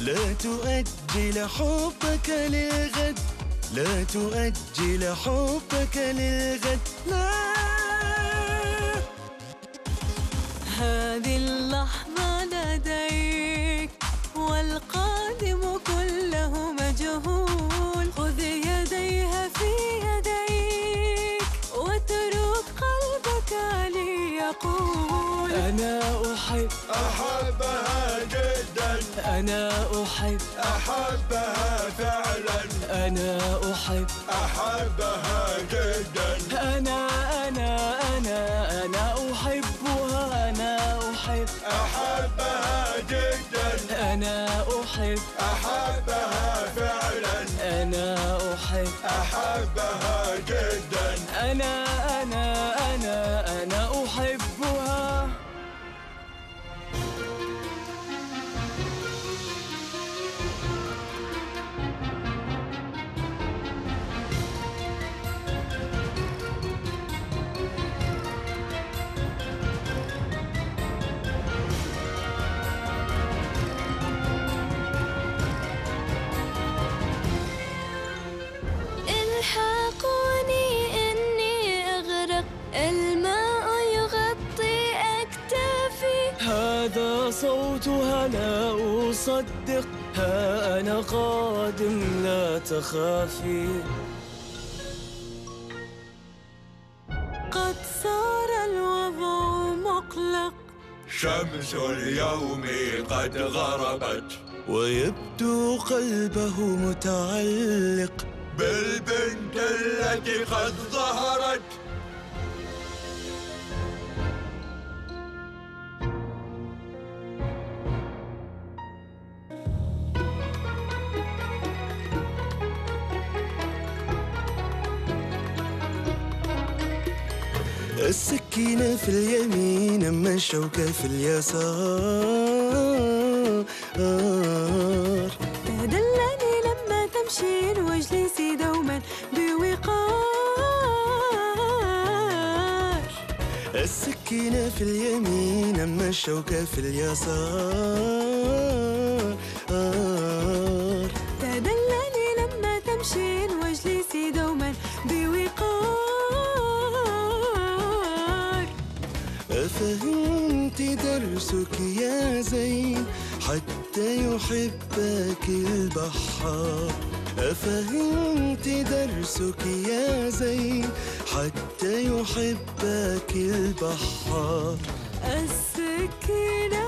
لا تؤجل حبك للغد لا تؤجل حبك للغد. لا. هذه اللحظة لديك والقادم كله مجهول. خذ يديها في يديك واترك قلبك ليقول. أنا أحب جدا أنا أحب أحبها فعلا. أنا أحب أحبها جدا. أنا أنا أنا أنا أحبها. أنا أحب أحبها جدا. أنا أحب أحبها فعلا. أنا أحب أحبها جدا. أنا أنا لا أصدق ها أنا قادم لا تخافي. قد صار الوضع مقلق. شمس اليوم قد غربت. ويبدو قلبه متعلق. بالبنت التي قد ظهرت. السكينة في اليمين أما الشوكة في اليسار. تدلني لما تمشين واجلسي دوما بوقار. السكينة في اليمين أما الشوكة في اليسار. تدلني لما تمشين واجلسي دوما بوقار. أفهمت درسك يا زين حتى يحبك البحار. أفهمت درسك يا زين حتى يحبك البحار. السكينة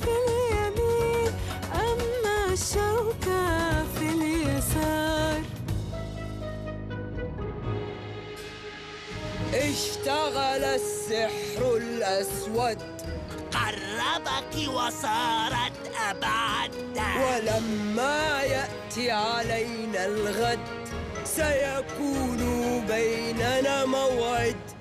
في اليمين أما الشوكة في اليسار. اشتغل السحر الأسود. قربك وصارت أبعد. ولما يأتي علينا الغد سيكون بيننا موعد.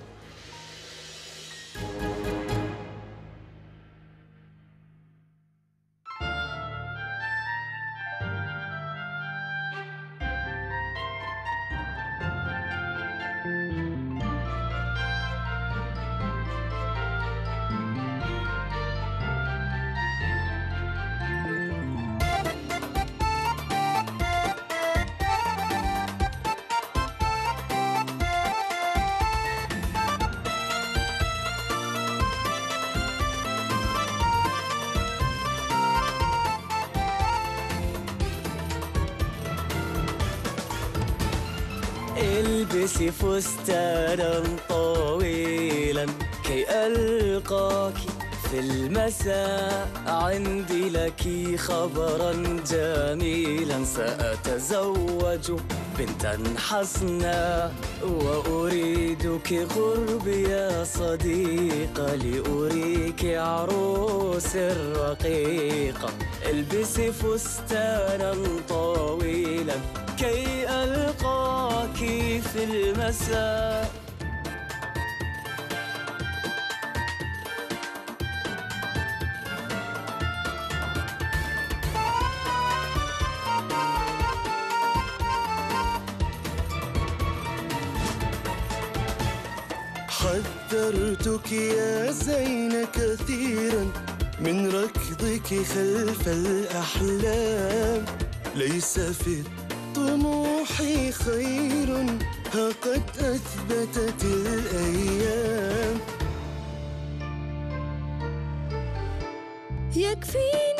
البسي فستانا طويلا كي ألقاك في المساء. عندي لك خبرا جميلا. سأتزوج بنتا حسنا وأريدك قربي يا صديقة. لأريك عروس رقيقة. البسي فستانا طويلا كي في المساء. حذرتك يا زين كثيرا من ركضك خلف الأحلام. ليس في الطموح خير ها قد أثبتت الأيام. يكفيني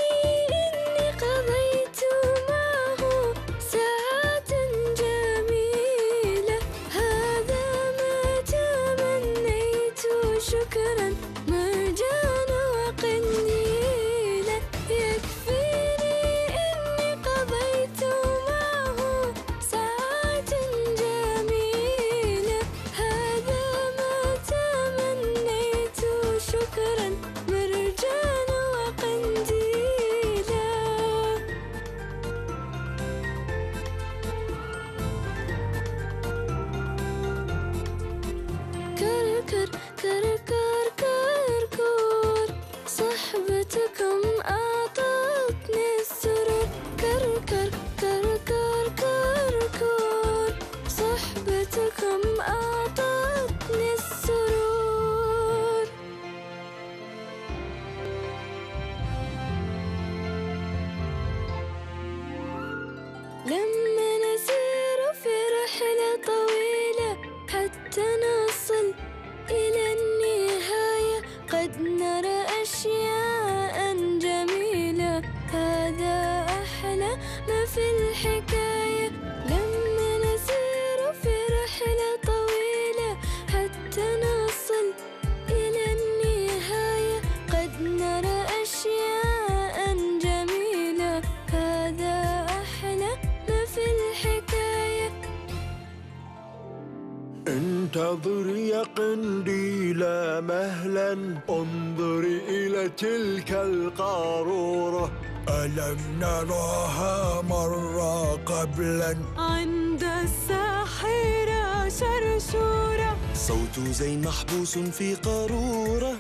ألم نراها مرة قبلا. عند الساحرة شرشورة. صوت زين محبوس في قارورة.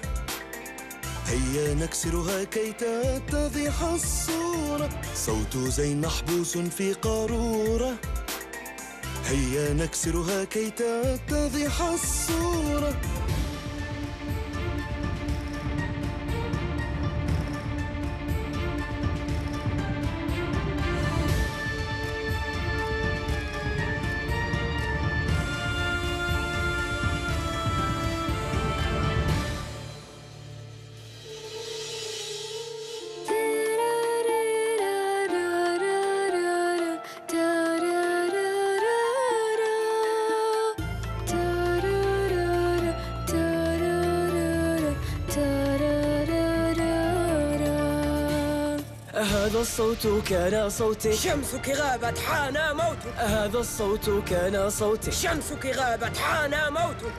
هيا نكسرها كي تتضح الصورة. صوت زين محبوس في قارورة. هيا نكسرها كي تتضح الصورة. الصوت كان صوتي شمسك غابت حان موتك. هذا الصوت كان صوتي شمسك غابت حان موتك.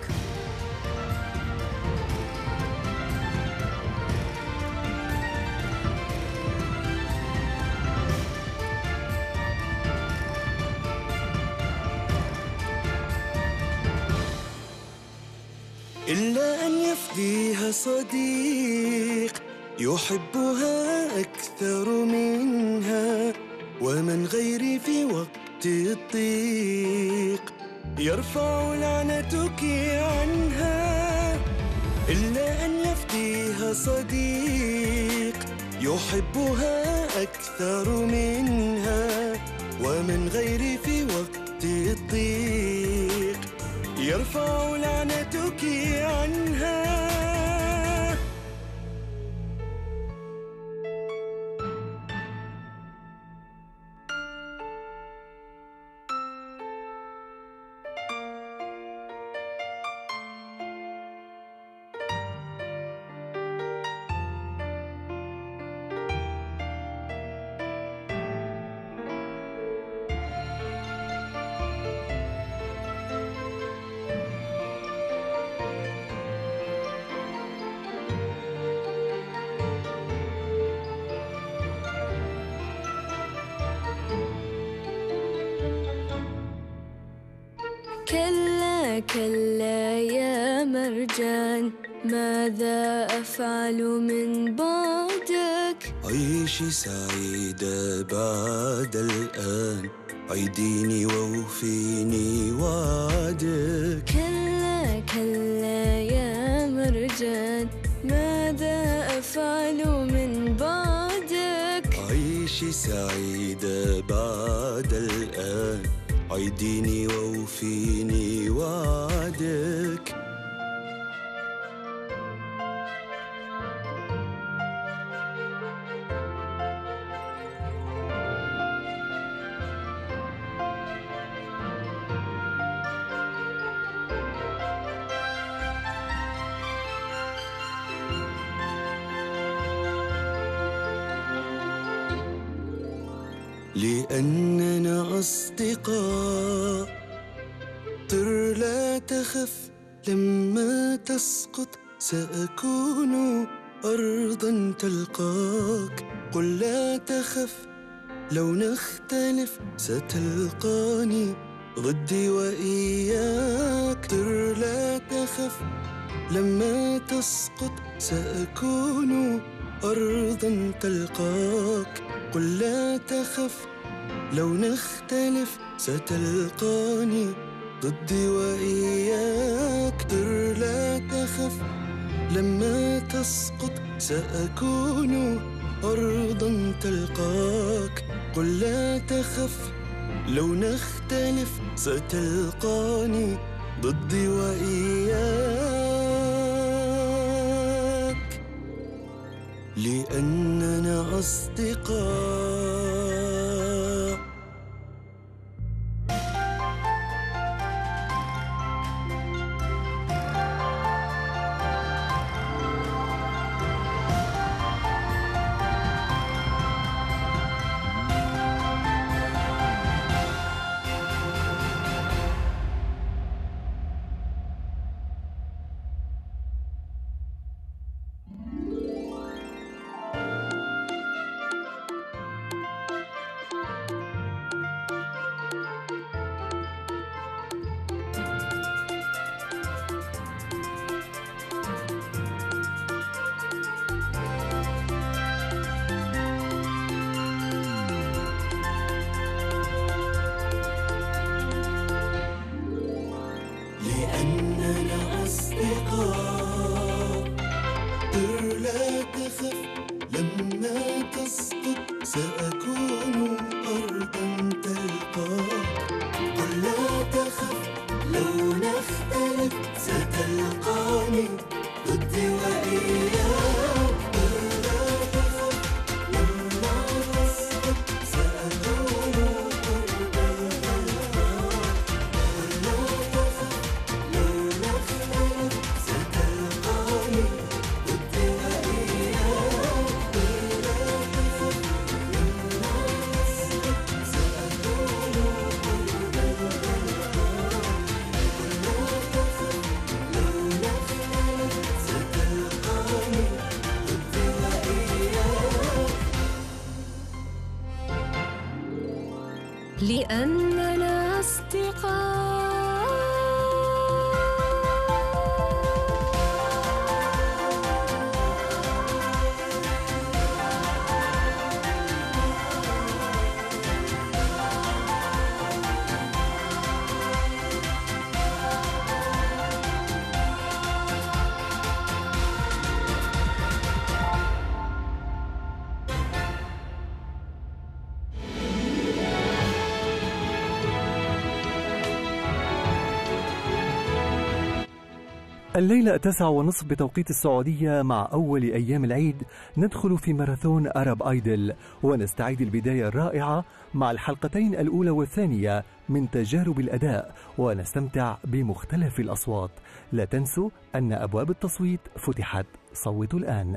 إلا أن يفديها صديق يحبها أكثر منها عيشي سعيدة بعد الآن. عيديني ووفيني وعدك لو نختلف ستلقاني ضدي وإياك. طر لا تخف لما تسقط سأكون أرضا تلقاك. قل لا تخف لو نختلف ستلقاني ضدي وإياك. در لا تخف لما تسقط سأكون أرضا تلقاك. قل لا تخف لو نختلف ستلقاني ضدي وإياك. لأننا أصدقاء. الليلة التاسعة ونصف بتوقيت السعودية مع أول أيام العيد ندخل في ماراثون أرب آيدل ونستعيد البداية الرائعة مع الحلقتين الأولى والثانية من تجارب الأداء ونستمتع بمختلف الأصوات. لا تنسوا أن أبواب التصويت فتحت. صوتوا الآن.